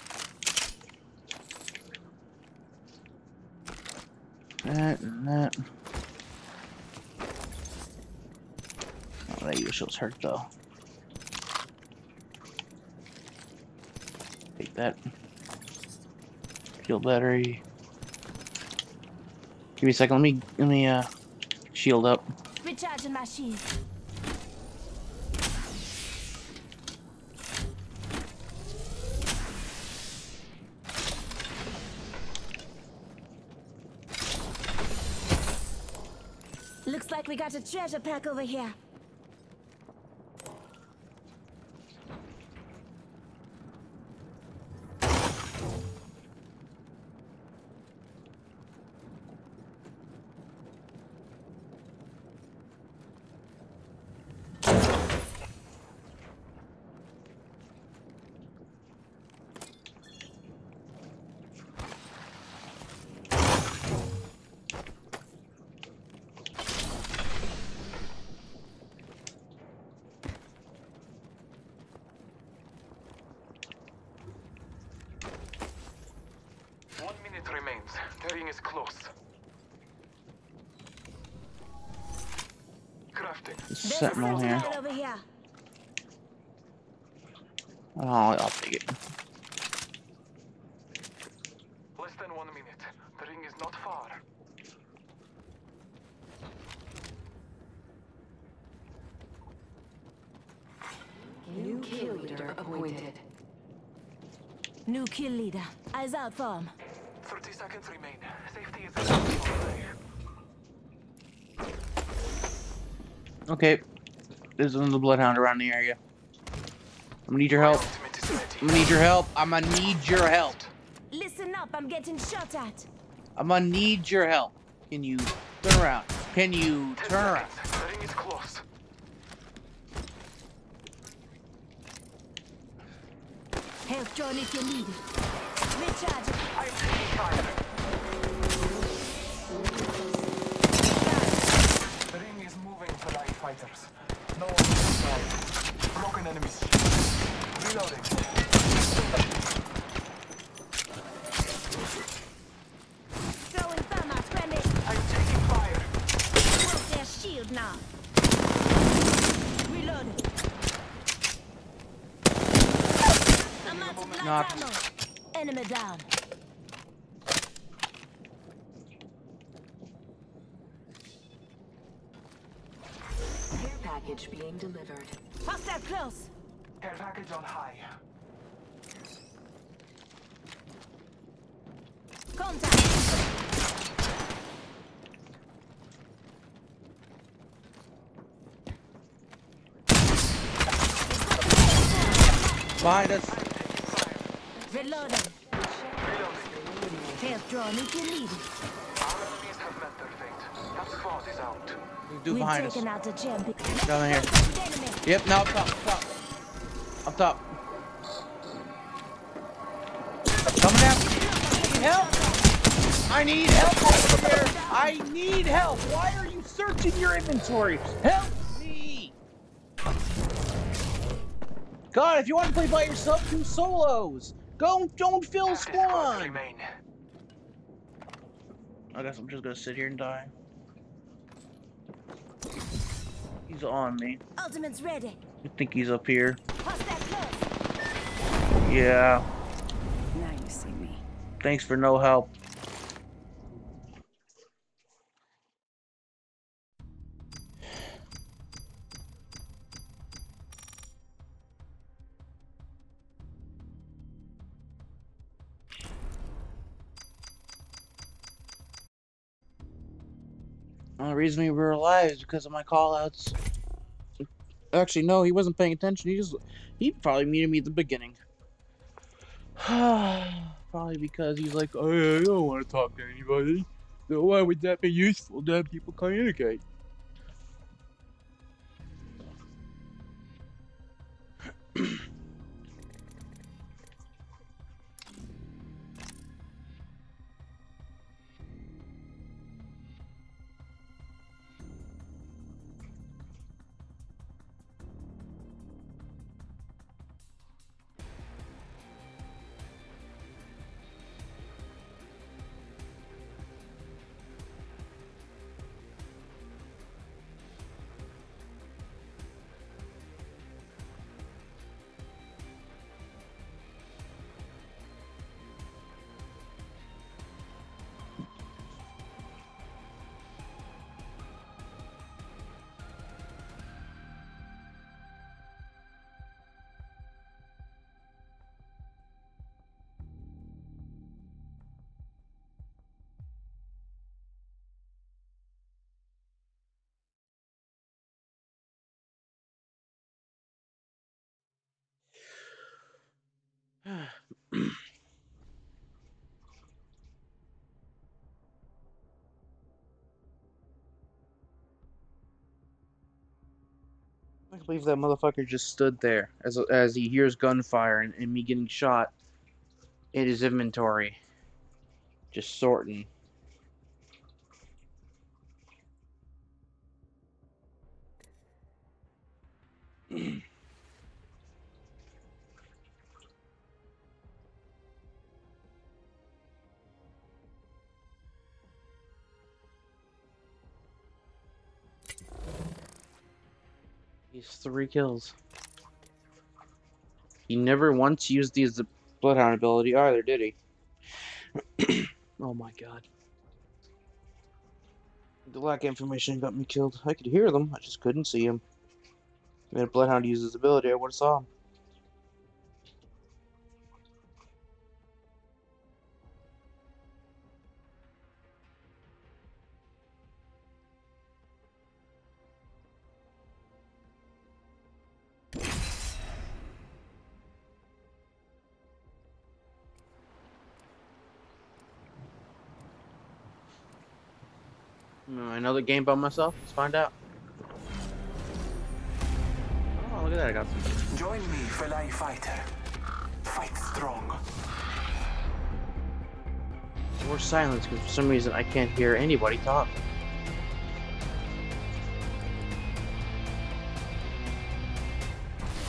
That and that. Oh, that usually hurt though. Take that. Shield battery. Give me a second. Let me let me uh shield up. Recharging my shield. Looks like we got a treasure pack over here. One minute remains. The ring is close. Crafting. There's There's a sentinel here. sentinel over here. Oh, I'll take it. Less than one minute. The ring is not far. New kill leader appointed. New kill leader. Eyes out for him. 30 seconds remain. Safety is a today. Okay. There's another bloodhound around the area. I'm gonna need your help. Ultimate is ready. I'm gonna need your help. I'm gonna need your help. Listen up, I'm getting shot at. I'm gonna need your help. Can you turn around? Can you turn around? seconds. The is close. Health drone if you need it. Recharge. Enemies. Reloading. Throwing thermite grenade. I'm taking fire. Broke their shield now. Reloading. I'm out of black Knocked. ammo. Enemy down. Care package being delivered. Hostile close. Care package on high. Contact. Behind us. Reloading. Health drone if you need it. Dude We've behind us. out the champion. Down here. Yep, no, stop, stop. Up top. Coming after me. Help! I need help over here. I need help. Why are you searching your inventory? Help me! God, if you want to play by yourself, do solos. Go, don't fill Thirty squads squad. remain. I guess I'm just gonna sit here and die. He's on me. Ultimate's ready. I think he's up here. Yeah. Now you see me. Thanks for no help. Reason we were alive is because of my callouts. Actually, no, he wasn't paying attention. He just he probably muted me at the beginning. (sighs) Probably because he's like, oh, I don't want to talk to anybody. So why would that be useful to have people communicate? Can't believe that motherfucker just stood there as as he hears gunfire and, and me getting shot in his inventory. Just sorting. Three kills. He never once used the Bloodhound ability either, did he? (clears throat) oh my god. The lack of information got me killed. I could hear them, I just couldn't see him. If a Bloodhound used his ability, I would have saw him. Mm, I know the game by myself. Let's find out. Oh, look at that! I got some. Join me, fellow fighter. Fight strong. More silence because for some reason I can't hear anybody talk.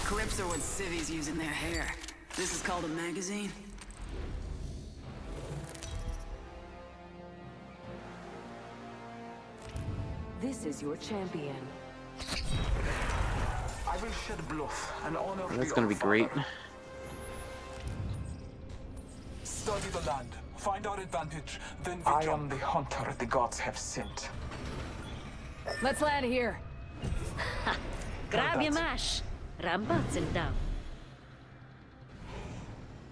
Grips are what civvies use in their hair. This is called a magazine. This is your champion. I will shed blood and honor That's gonna be great. Study the land. Find our advantage. Then I am the hunter the gods have sent. Let's land here. (laughs) Grab your Combat. mash. Rambots and down.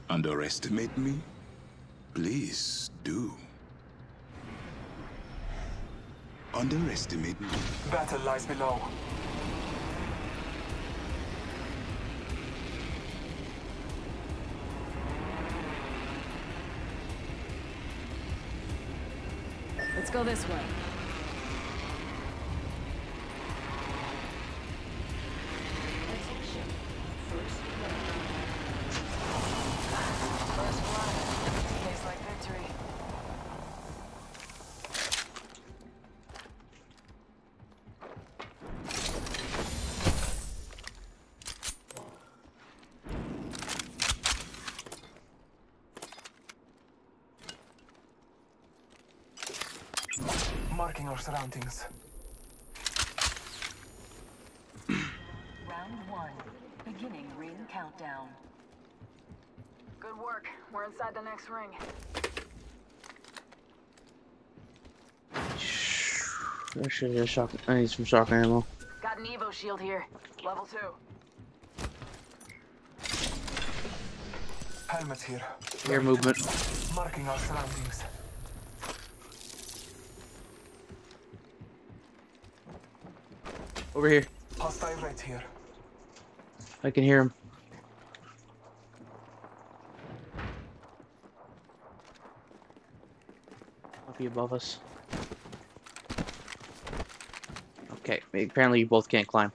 Underestimate me? Please do. Underestimate me. Battle lies below. Let's go this way. Surroundings. Round one. Beginning ring countdown. Good work. We're inside the next ring. There should be a shock. I need some shock ammo. Got an Evo shield here. Level two. Helmet here. Air movement. Marking our surroundings. Over here. Hostile right here. I can hear him. Might be above us. Okay, apparently you both can't climb.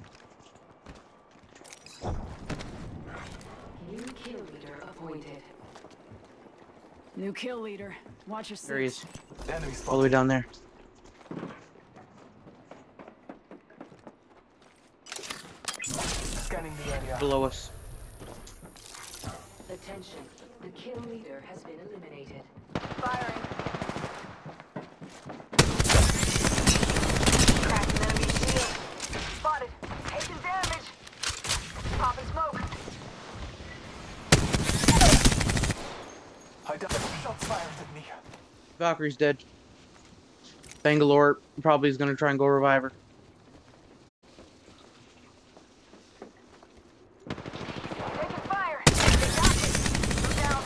New kill leader appointed. New kill leader. Watch your six. There he is. All the way down there. Scanning the area. Below us. Attention. The kill leader has been eliminated. Firing. Cracked an enemy shield. Spotted. Taking damage. Popping smoke. I died. Shots fired at me. Valkyrie's dead. Bangalore probably is gonna try and go revive her. Taking fire. They got me. I'm down.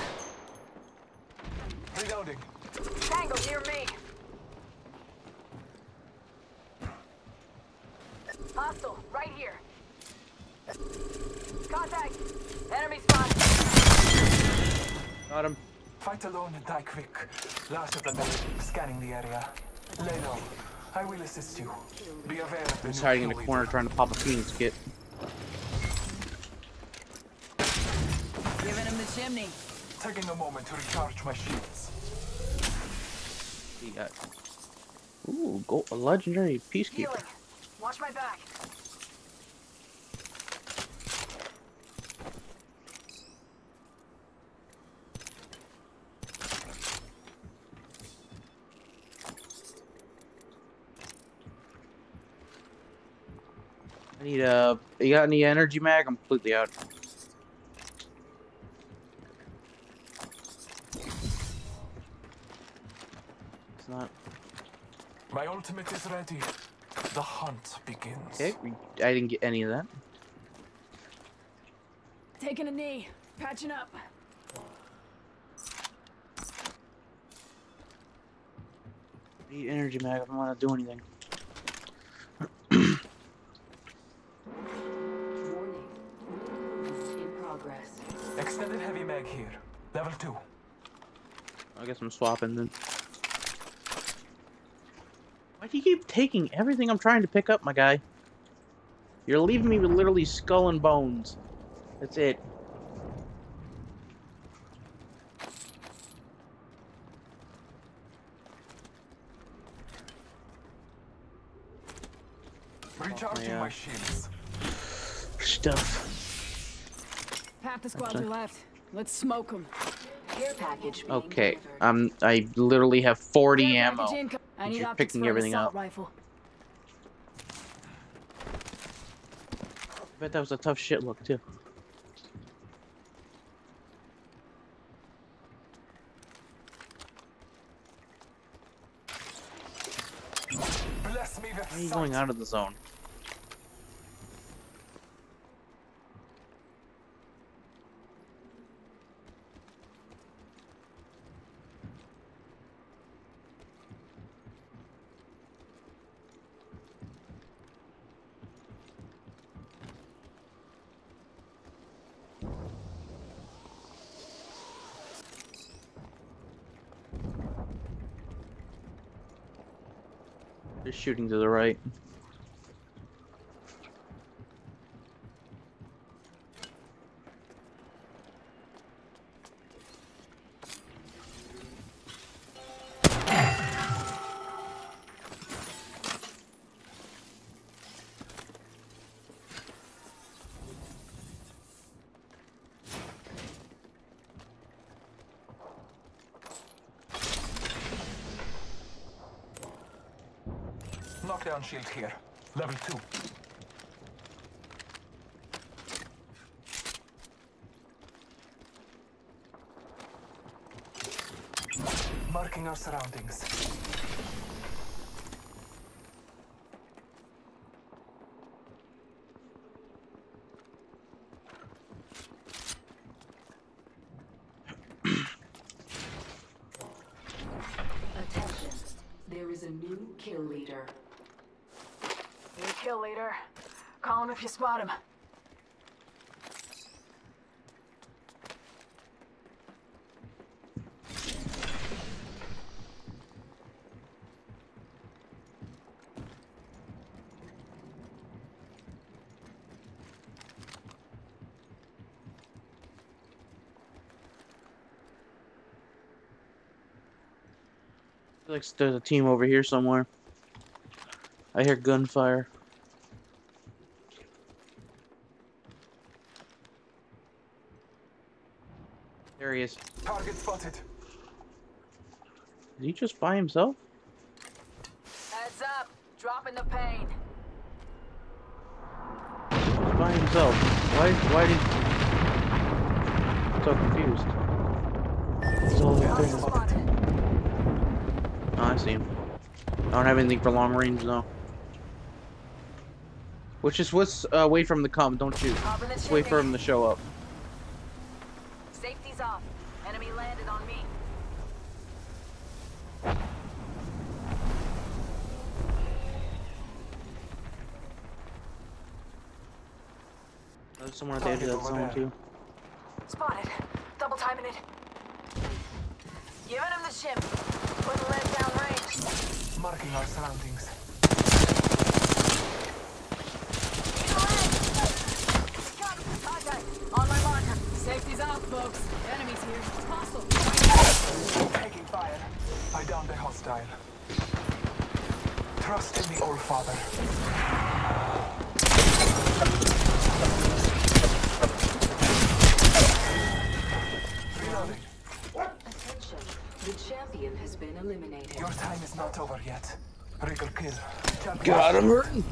Reloading. Tango near me. Hostile, right here. Contact. Enemy spot. Got him. Fight alone and die quick. Last of the men. Scanning the area. Lay low. I will assist you. Be aware of the He's new hiding in kill the corner leader. Trying to pop a phoenix kit. Giving him the chimney. Taking a moment to recharge my shields. He got. Ooh, go a legendary peacekeeper. Healing. Watch my back. I need a. You got any energy mag? I'm completely out. It's not. My ultimate is ready. The hunt begins. Okay, I didn't get any of that. Taking a knee. Patching up. Need energy mag. I don't want to do anything. Extended mag here. Level 2. I guess I'm swapping then. Why do you keep taking everything I'm trying to pick up, my guy? You're leaving me with literally skull and bones. That's it. Recharging yeah. my shields. Stuff. Half the squads are left. Let's smoke them. Care package being Okay, delivered. um, I literally have 40 Care ammo. package inco- I need You're picking everything assault up. rifle. I bet that was a tough shit look too. Bless me with Why are you going out of the zone? They're shooting to the right. Knockdown shield here. Level 2. Marking our surroundings. Attention. There is a new kill leader. New kill leader. Call him if you spot him. Like there's a team over here somewhere. I hear gunfire. There he is. Target spotted. Is he just by himself? Heads up. Dropping the pain. Just by himself. Why? Why did? So confused. He's all over Hostile there. spotted. Oh, I see him. I don't have anything for long range though. Which is what's uh, wait for him to come. Don't shoot. The Just wait for him to show up. Safety's off. Enemy landed on me. There's someone at the edge of that zone too. Spotted. Double timing it. Giving him the shim. Putting lead down range. Marking our surroundings. Need a leg. Got On my marker. Safety's off, folks. Enemies here. It's hostile. Taking fire. I downed a hostile. Trust in the All eliminated. Your time is not over yet. Rigor kill. Champion. God, I'm hurting.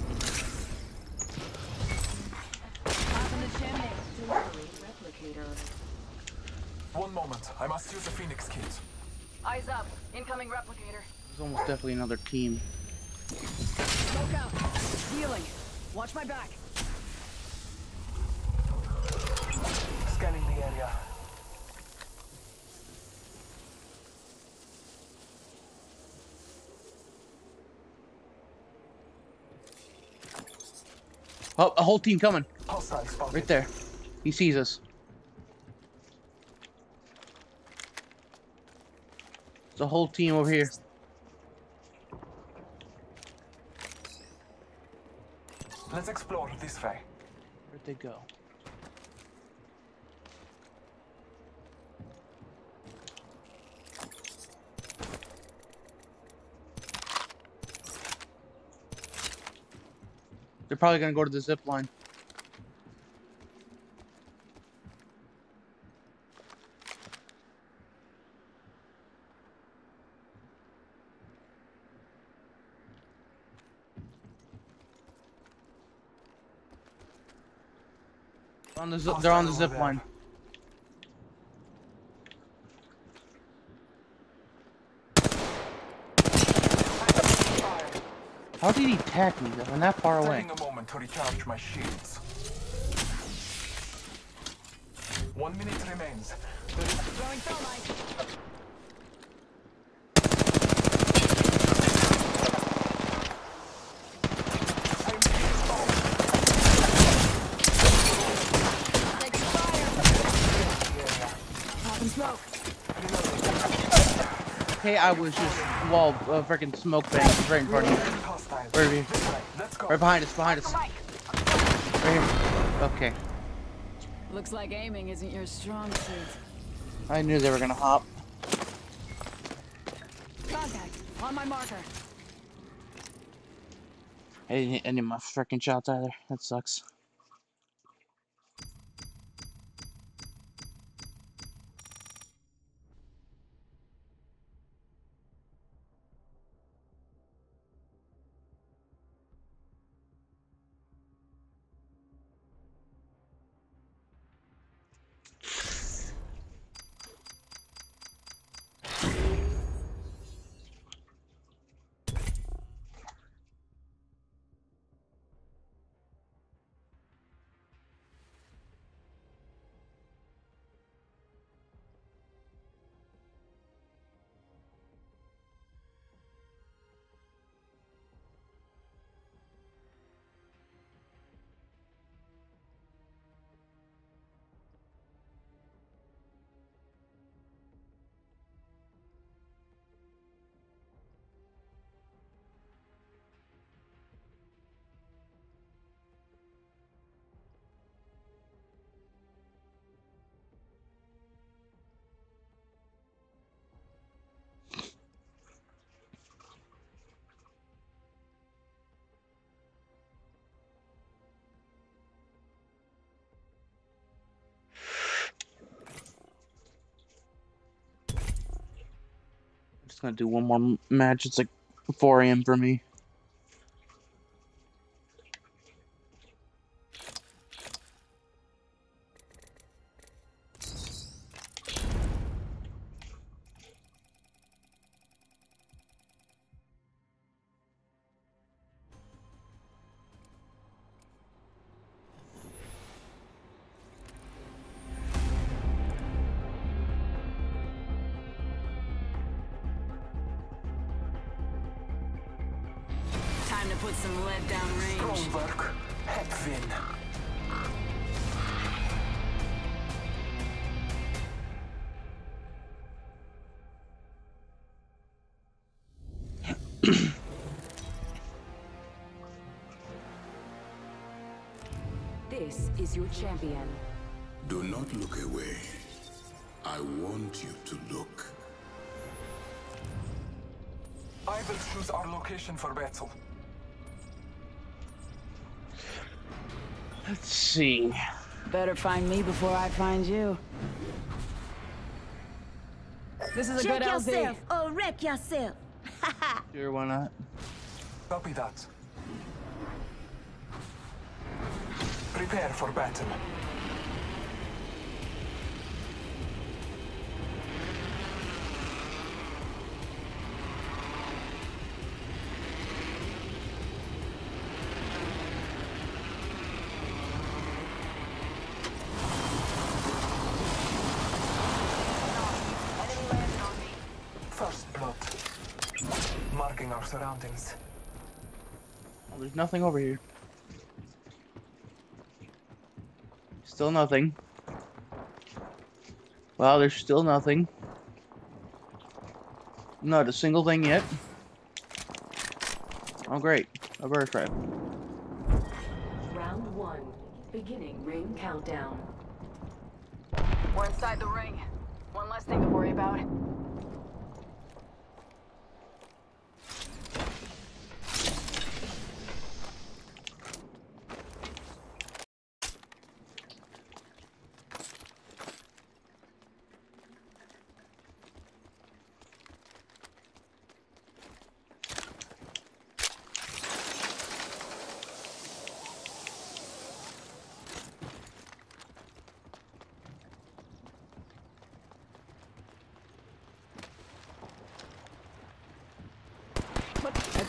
Top in the chimney. Delivering replicator. One moment. I must use a Phoenix kit. Eyes up. Incoming replicator. There's almost definitely another team. Smoke out. Healing. Watch my back. Scanning the area. Oh, a whole team coming. Right there. He sees us. There's a whole team over here. Let's explore this way. Where'd they go? They're probably gonna go to the zip line. On the zip, they're on the zip line. How did he attack me? though? I'm that far away. To recharge my shields. One minute remains. Throwing thermite. Okay, I was just wall uh, freaking smoke right in front of you. Where are you? This way. Let's go. Right behind us, behind us. Right here. Okay. Looks like aiming isn't your strong suit. I knew they were gonna hop. Contact. On my marker. I didn't hit any of my freaking shots either. That sucks. Just gonna do one more match. It's like 4 a.m. for me. Champion. Do not look away. I want you to look. I will choose our location for battle. Let's see. Better find me before I find you. This is a Check good LZ. yourself or wreck yourself. (laughs) Sure, why not? Copy that. Prepare for battle. First blood. Marking our surroundings. Oh, there's nothing over here. Still nothing. Well, there's still nothing. Not a single thing yet. Oh, great. A burst rifle. Round one. Beginning ring countdown. We're inside the ring. One less thing to worry about.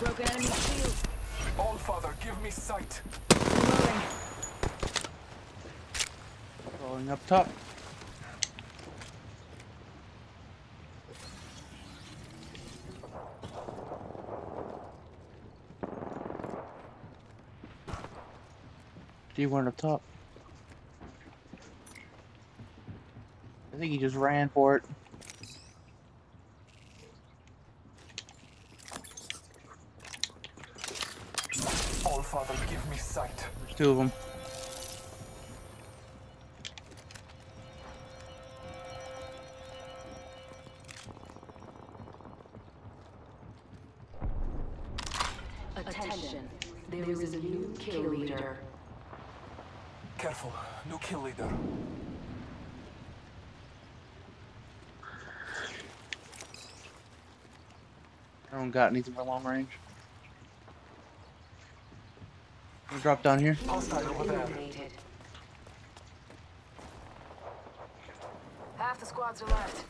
I broke an enemy shield. All Father, give me sight. Reloading. Going up top. He went up top. I think he just ran for it. All Father, give me sight. There's two of them. Attention. There is a new kill leader. Careful, new kill leader. I don't got anything for long range. Gonna drop down here. Hostile over there. Eliminated. Half the squads are left.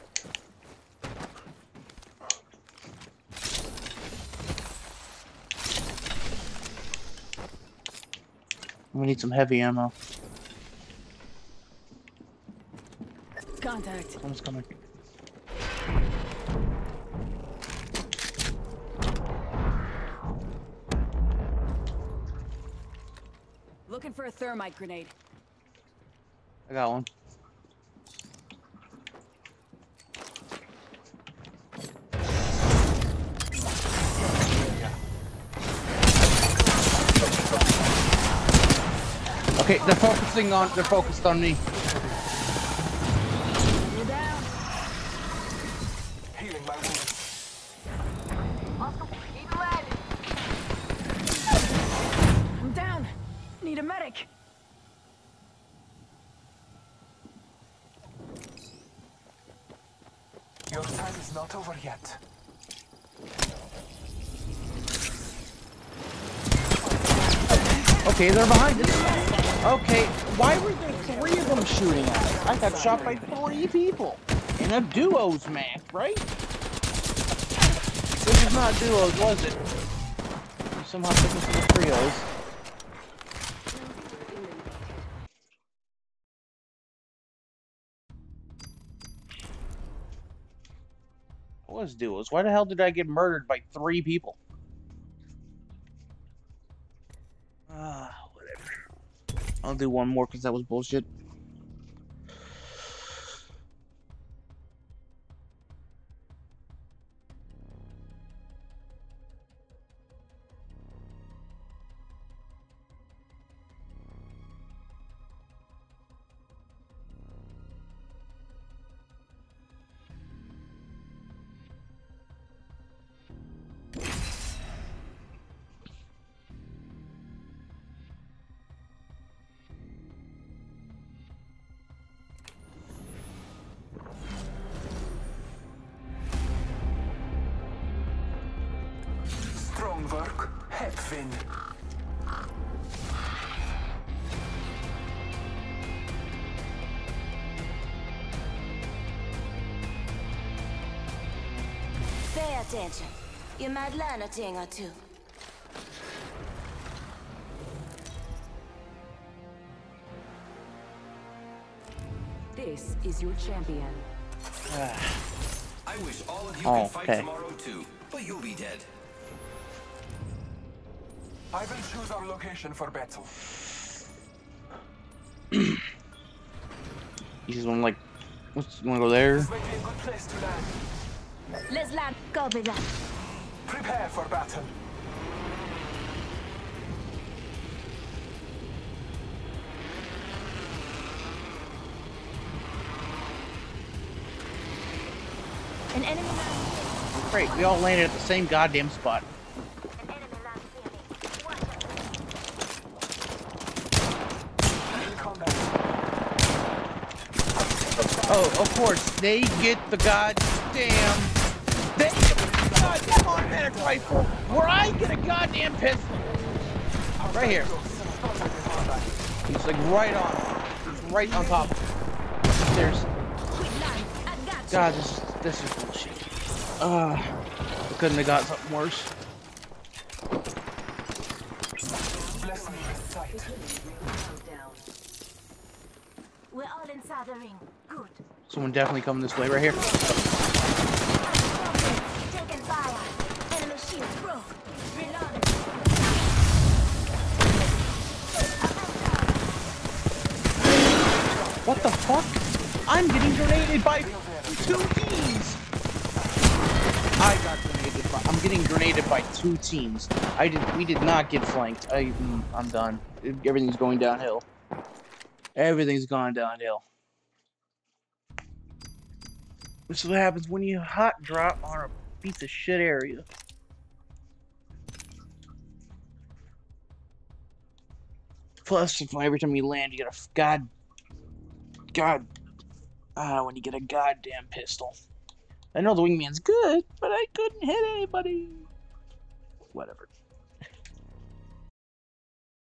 We need some heavy ammo. Contact. Someone's coming. Thermite grenade. I got one. Okay, they're focusing on. They're focused on me. Shot by three people in a duos match, right? This is not duos, was it? You somehow took us to the trios. It was duos. Why the hell did I get murdered by three people? Ah, whatever. I'll do one more because that was bullshit. Hepvin. Pay attention. You might learn a thing or two. This is your champion. Ah. I wish all of you Oh, could fight okay. tomorrow too, but you'll be dead. I will choose our location for battle. (clears throat) You just want to like, what's, you want to go there? This may be a good place to land. Let's land. Copy that. Prepare for battle. An enemy land. Great, we all landed at the same goddamn spot. An enemy land near me. Watch out. In combat. Oh, of course, they get the goddamn. They get the goddamn automatic rifle, where I get a goddamn pistol. Right here. He's like right on. Right on top. There's. I. God, this this is bullshit. Uh, we couldn't have got something worse. Bless me with sight. We're all inside the ring. Good. Someone definitely coming this way, right here. Taking fire. Enemy shields broke. Reloading. What the fuck? I'm getting grenaded by two teams. I got grenaded by. I'm getting grenaded by two teams. I did. We did not get flanked. I. mm, I'm done. Everything's going downhill. Everything's gone downhill. This is what happens when you hot drop on a piece of shit area. Plus, every time you land, you get a god, god, ah, when you get a goddamn pistol. I know the wingman's good, but I couldn't hit anybody. Whatever.